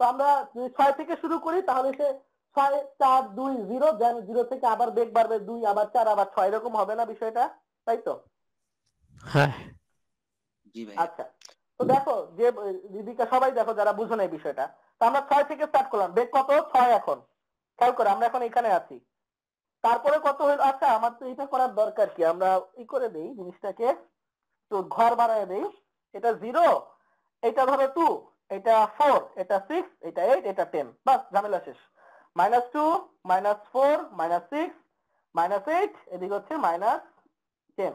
তো আমরা ছয় থেকে শুরু করি, তাহলে সে ছয় চার দুই জিরো দেন জিরো থেকে আবার বেগ বাড়বে দুই আবার চার আবার ছয় এরকম হবে না বিষয়টা? তাই তো? হ্যাঁ। আচ্ছা। তো দেখো যে দিদিকা সবাই দেখো যারা বুঝো না এই বিষয়টা। তো আমরা ছয় থেকে স্টার্ট করলাম। বেগ কত? ছয় এখন। খেয়াল করে আমরা এখন এখানে আছি। তারপরে কত হইল আচ্ছা আমার তো এটা করার দরকার কি? আমরা ই করে দেই জিনিসটাকে। তো ঘর বাড়ায় দেই। এটা জিরো এটা ধরো টু এটা ফোর এটা সিক্স এটা এইট এটা টেন বাস ঝামেলা শেষ। Minus two minus four minus six minus eight এদিকে হচ্ছে মাইনাস টেন।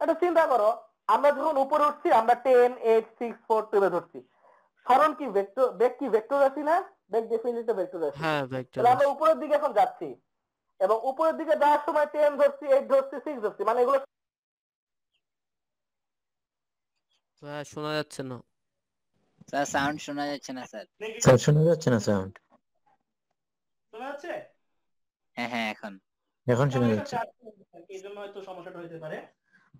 এটা চিন্তা করো আমরা যখন উপরে উঠছি আমরা ten eight six four two ধরছি। স্মরণ কি ভেক্টর বেগ কি ভেক্টর রাশি না? বেগ ডেফিনেটলি ভেক্টর রাশি। হ্যাঁ ভেক্টর তাহলে আমরা উপরের দিকে এখন যাচ্ছি। এবং উপরের দিকে যাওয়ার সময় টেন ধরছি এইট ধরছি সিক্স ধরছি মানে এগুলো হ্যাঁ শোনা যাচ্ছে না। স্যার সাউন্ড শোনা যাচ্ছে না স্যার। স্যার শোনা যাচ্ছে না সাউন্ড শোনা যাচ্ছে হ্যাঁ হ্যাঁ এখন। এখন শোনা যাচ্ছে। এই জন্য হয়তো সমস্যাটা হতে পারে।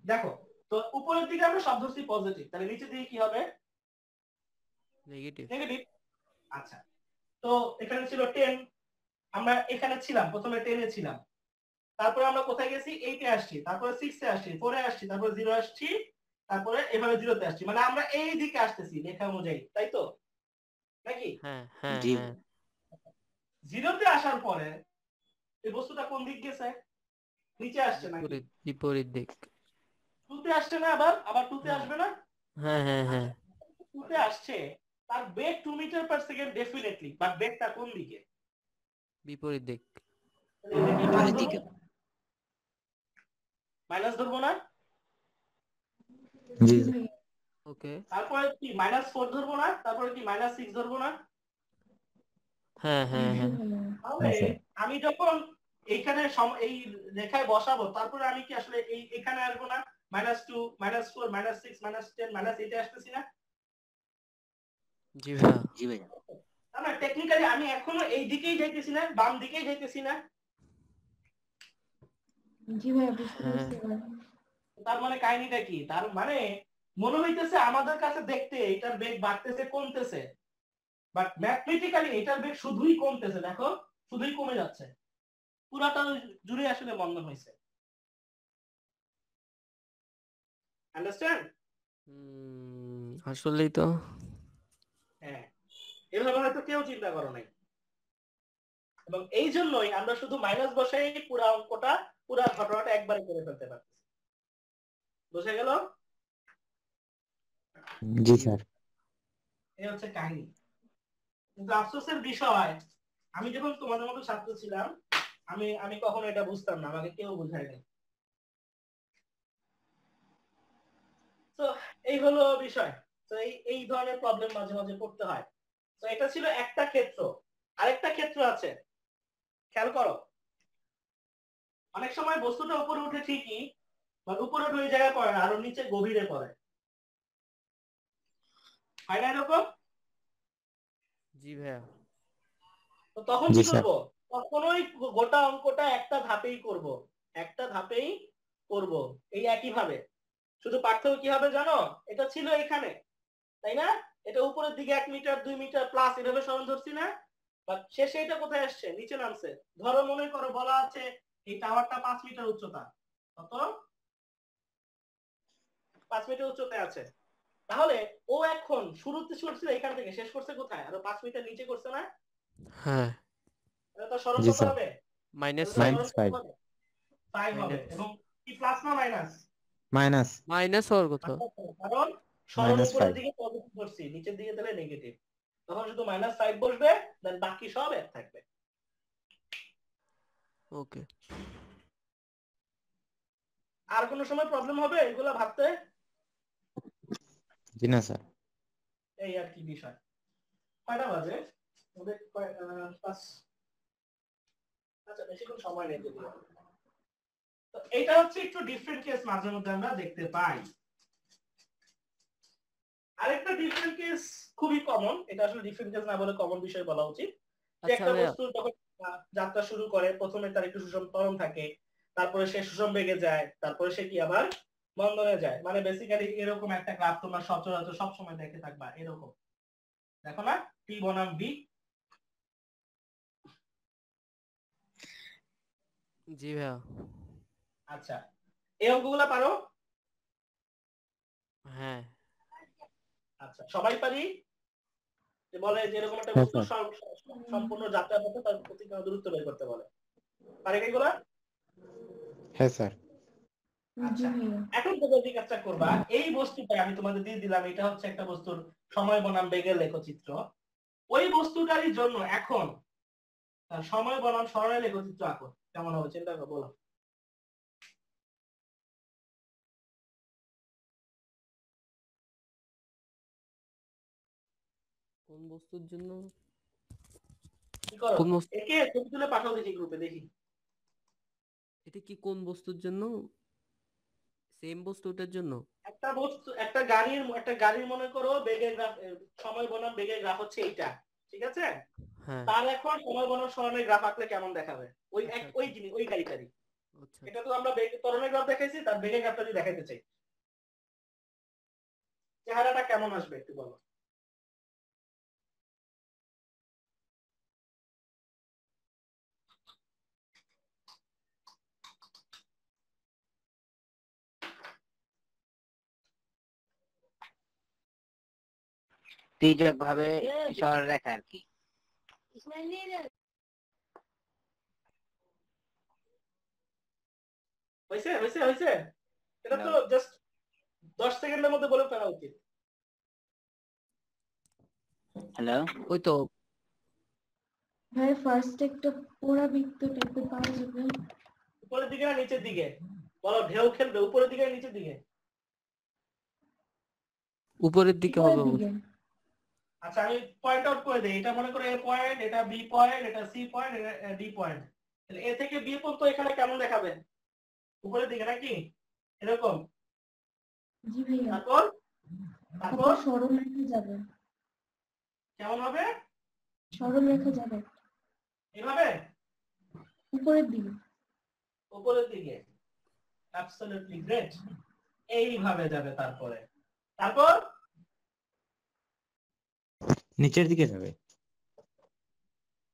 দেখো তো উপরের দিকে আমরা সব ধরছি পজিটিভ তাহলে নিচের দিকে কি হবে? নেগেটিভ নেগেটিভ আচ্ছা তো এখানে ছিল টেন আমরা এখানে ছিলাম প্রথমে টেনে ছিলাম। তারপরে আমরা কোথায় গেছি? এইটে আসছি তারপরে সিক্সে আসছি ফোরে আসছি তারপরে জিরো আসছি তারপরে এভাবে জিরোতে আসছি। মানে আমরা এই দিকে আসতেছি লেখা অনুযায়ী তাই তো? নাকি? হ্যাঁ হ্যাঁ হ্যাঁ। জিরোতে আসার পরে এই বস্তুটা কোন দিক গেছে? নিচে আসছে নাকি? বিপরীত বিপরীত দিক। টুতে আসছে না আবার? আবার টুতে হ্যাঁ। আসবে না? হ্যাঁ হ্যাঁ হ্যাঁ। টুতে আসছে তার বেগ two metre per second definitely but বেগটা কোন দিকে? বিপরীত দিক। বিপরীত দিকে। মাইনাস ধরবো না? জি ওকে তারপরে কি মাইনাস ফোর ধরবো না? তারপরে কি মাইনাস সিক্স ধরবো না? হ্যাঁ হ্যাঁ হ্যাঁ। তাহলে আচ্ছা। আমি যখন এইখানে এই রেখায় বসাবো তারপরে আমি কি আসলে এই এখানে আসব না? Minus two minus four minus six minus ten minus এইটে আসতেছি না? জি ভাইয়া। জি ভাইয়া। না না টেকনিক্যালি আমি এখনও এই দিকেই যাইতেছি না বাম দিকেই যাইতেছি না। জি ভাইয়া বুঝতে। পারছি তার মানে কাহিনীটা কি? তার মানে মনে হইতেছে আমাদের কাছে দেখতে এটার বেগ বাড়তেছে কমতেছে। বাট ম্যাথমেটিক্যালি এটার বেগ শুধুই কমতেছে দেখো? শুধুই কমে যাচ্ছে। পুরাটা জুড়ে আসলে বন্ধন হয়েছে। আন্ডারস্ট্যান্ড আসলেই তো। হ্যাঁ। এভাবে হয়তো কেউ চিন্তা করো নাই। এবং এই জন্যই আমরা শুধু মাইনাস বসাই পুরা অঙ্কটা পুরা ঘটনাটা একবারে করে ফেলতে পারতেছি। বুঝে গেল? জি স্যার। এই হচ্ছে কাহিনী। কিন্তু আফসোসের বিষয়, আমি যখন তোমাদের মতো ছাত্র ছিলাম, আমি আমি কখনো এটা বুঝতাম না, আমাকে কেউ বুঝায় নাই তো এই হলো বিষয়। তো এই এই ধরনের প্রবলেম মাঝে মাঝে পড়তে হয়। তো এটা ছিল একটা ক্ষেত্র। আরেকটা ক্ষেত্র আছে। খেয়াল করো, অনেক সময় বস্তুটা উপরে উঠে ঠিকই, বা উপরে উঠে ওই জায়গায় পড়ে না, আরও নিচে গভীরে পড়ে। হয় না এরকম? জি ভাইয়া। তো তখন কি। করব? তখনই গোটা অঙ্কটা একটা ধাপেই করব। একটা ধাপেই করব। এই একই ভাবে শুধু পার্থক্য কি হবে জানো? এটা ছিল এখানে। তাই না? এটা উপরের দিকে এক মিটার দুই মিটার প্লাস এভাবে সরণ ধরছি না? শেষে এটা কোথায় আসছে? নিচে নামছে। ধরো মনে করো বলা আছে এই টাওয়ারটা পাঁচ মিটার উচ্চতা। কত? পাঁচ মিটার উচ্চতায় আছে। তাহলে ও এখন শুরুতে করছিল এখান থেকে শেষ করছে কোথায়? আরও পাঁচ মিটার নিচে করছে না? হ্যাঁ। এটা তো সরল কত হবে। Minus Minus five. ফাইভ হবে এবং কি প্লাস না মাইনাস মাইনাস মাইনাস হওয়ার কথা। কারণ সরল Minus উপরের দিকে পজিটিভ করছি নিচের দিকে তাহলে নেগেটিভ তখন শুধু মাইনাস ফাইভ বসবে দেন বাকি সব এক থাকবে। ওকে আর কোনো সময় প্রবলেম হবে এগুলা ভাবতে? জি না স্যার। এই আর কি বিষয়। কয়টা বাজে? ওদের পাঁচ- আচ্ছা বেশিক্ষণ সময় নেই যদিও। তো এটা হচ্ছে একটু ডিফারেন্ট কেস মাঝে মধ্যে আমরা দেখতে পাই। আরেকটা ডিফারেন্ট কেস খুবই কমন এটা আসলে ডিফারেন্ট কেস না বলে কমন বিষয় বলা উচিত। যে আচ্ছা একটা বস্তু যখন যাত্রা শুরু করে প্রথমে তার একটু সুষম ত্বরণ থাকে তারপরে সে সুষম বেগে যায় তারপরে সে কি আবার বন্ধনে যায়। মানে বেসিক্যালি এরকম একটা গ্রাফ তোমরা সচরাচর সবসময় দেখে থাকবা এরকম। দেখো না? টি বনাম বি জি ভাইয়া। আচ্ছা। এই অঙ্কগুলা পারো? হ্যাঁ। আচ্ছা সবাই পারি? যে বলে যে এরকম একটা হ্যাঁ, বস্তু সম- সম- সম্পূর্ণ যাত্রা পথে তার প্রতি দূরত্ব বের করতে বলে। পারে কি এগুলা? হ্যাঁ স্যার। এখন তোমরা যে কাজটা করবা এই বস্তুটা আমি তোমাদের দিয়ে দিলাম এটা হচ্ছে একটা বস্তুর সময় বনাম বেগের লেখচিত্র। ওই বস্তুটারই জন্য এখন সময় বনাম সরণের লেখচিত্র আঁকো। কেমন হবে? চিন্তা করো বলো। কোন বস্তুর জন্য? কি করো? একে ছবি তুলে পাঠাও দেখি গ্রুপে দেখি। এটা কি কোন বস্তুর জন্য? সেম বস্তুটার জন্য? একটা বস্তু একটা গাড়ির একটা গাড়ির মনে করো বেগের গ্রাফ সময় বনাম বেগের গ্রাফ হচ্ছে এইটা ঠিক আছে? হ্যাঁ। তার এখন সময় বনাম সরণের গ্রাফ আঁকলে কেমন দেখাবে? ওই এক আচ্ছা, ওই জিনিস ওই গাড়িটারই। আচ্ছা এটা তো আমরা বেগ ত্বরণের গ্রাফ দেখাইছি তার বেগের গ্রাফটা যদি দেখাইতে চাই। চেহারাটা কেমন আসবে একটু বলো। তির্যক ভাবে সরল রেখা আর কি। হয়েছে হয়েছে হয়েছে। এটা তো জাস্ট দশ সেকেন্ডের মধ্যে বলে ফেলা উচিত। হ্যালো? ওই তো। ভাই ফার্স্ট একটা পোড়া বৃত্ত টাইপের পাওয়া যাবে। উপরের দিকে না নিচের দিকে? বলো ঢেউ খেলবে উপরের দিকে নিচের দিকে? উপরের দিকে হবে দিকে। আচ্ছা আমি পয়েন্ট আউট করে দেই। এটা মনে করো এ পয়েন্ট এটা বি পয়েন্ট এটা সি পয়েন্ট এটা ডি পয়েন্ট তাহলে এ থেকে বি পর্যন্ত এখানে কেমন দেখাবে? উপরের দিকে নাকি? এরকম। জি ভাইয়া। তারপর? তারপর সরল রেখা যাবে। কেমন হবে? সরল রেখা যাবে। এভাবে? উপরের দিকে। উপরের দিকে। অ্যাবসলিউটলি গ্রেট এইভাবে যাবে তারপরে। তারপর? নিচের দিকে যাবে।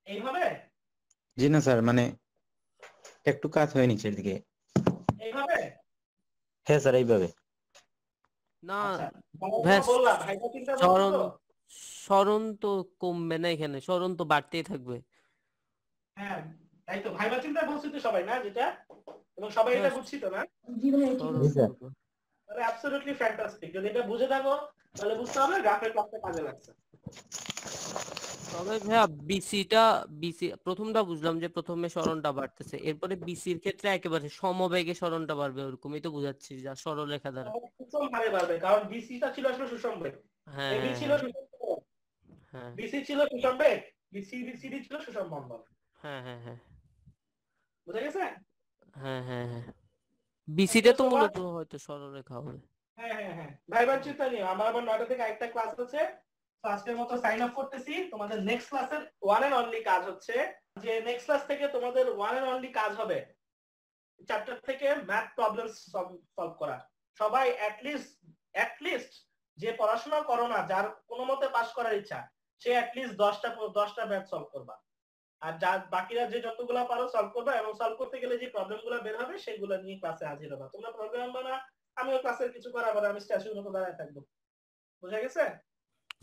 এইভাবে জি না স্যার মানে একটু কাজ হয় নিচের দিকে। এইভাবে হ্যাঁ স্যার এইভাবে। না আচ্ছা, সরণ? সরণ তো কমবে না এখানে সরণ তো বাড়তেই থাকবে। হ্যাঁ তাই তো ভাইবা চিন্তা বলছি তো সবাই না যেটা? এবং সবাই এটা Yes. বুঝছি তো না? জি ভাইয়া তাহলে অ্যাবসলিউটলি ফ্যান্টাস্টিক যদি এটা বুঝে থাকো তাহলে বুঝতে হবে গ্রাফের ক্লাসটা কাজে লাগছে। তবে ভাইয়া বিসিটা বিসি প্রথমটা বুঝলাম যে প্রথমে সরণটা বাড়তেছে। এরপরে বিসির ক্ষেত্রে একেবারে সমবেগে সরণটা বাড়বে ওরকমই তো বুঝাচ্ছি যা সরল রেখা দ্বারা। সুষম হারে বাড়বে কারণ বিসিটা ছিল আসলে সুষম বেগ হ্যাঁ। এবি হ্যাঁ, ছিল হ্যাঁ, হ্যাঁ বিসি ছিল সুষম বেগ বিসি বিসিডি ছিল সুষম বন্ধন হ্যাঁ হ্যাঁ হ্যাঁ। বুঝা গেছে? হ্যাঁ হ্যাঁ হ্যাঁ। বিসিটা তো মূলত হয়তো সরল রেখা হবে। হ্যাঁ হ্যাঁ হ্যাঁ ভাইবার চিন্তা নিও আমার আবার নয়টা থেকে একটা ক্লাস আছে। ফার্স্টের মতো সাইন আপ করতেছি। তোমাদের নেক্সট ক্লাসের ওয়ান এন্ড অনলি কাজ হচ্ছে যে নেক্সট ক্লাস থেকে তোমাদের ওয়ান এন্ড অনলি কাজ হবে চ্যাপ্টার থেকে ম্যাথ প্রবলেম সলভ করা সবাই অ্যাটলিস্ট অ্যাটলিস্ট যে পড়াশোনা করো না যার কোনো মতে পাস করার ইচ্ছা সে অ্যাটলিস্ট দশটা দশটা ম্যাথ সলভ করবা। আর যা বাকিরা যে যতগুলো পারো সলভ করবে এবং সলভ করতে গেলে যে প্রবলেমগুলো বের হবে সেগুলো নিয়ে ক্লাসে হাজির হবা। তোমরা প্রবলেম বানা আমিও ক্লাসের কিছু করা আবার আমি স্ট্যাচুর মতো দাঁড়ায় থাকব। বুঝা গেছে?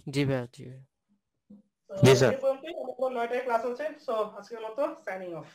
জি ভাই জি জি, স্যার। নয়টায় ক্লাস হচ্ছে সো আজকের মতো সাইনিং অফ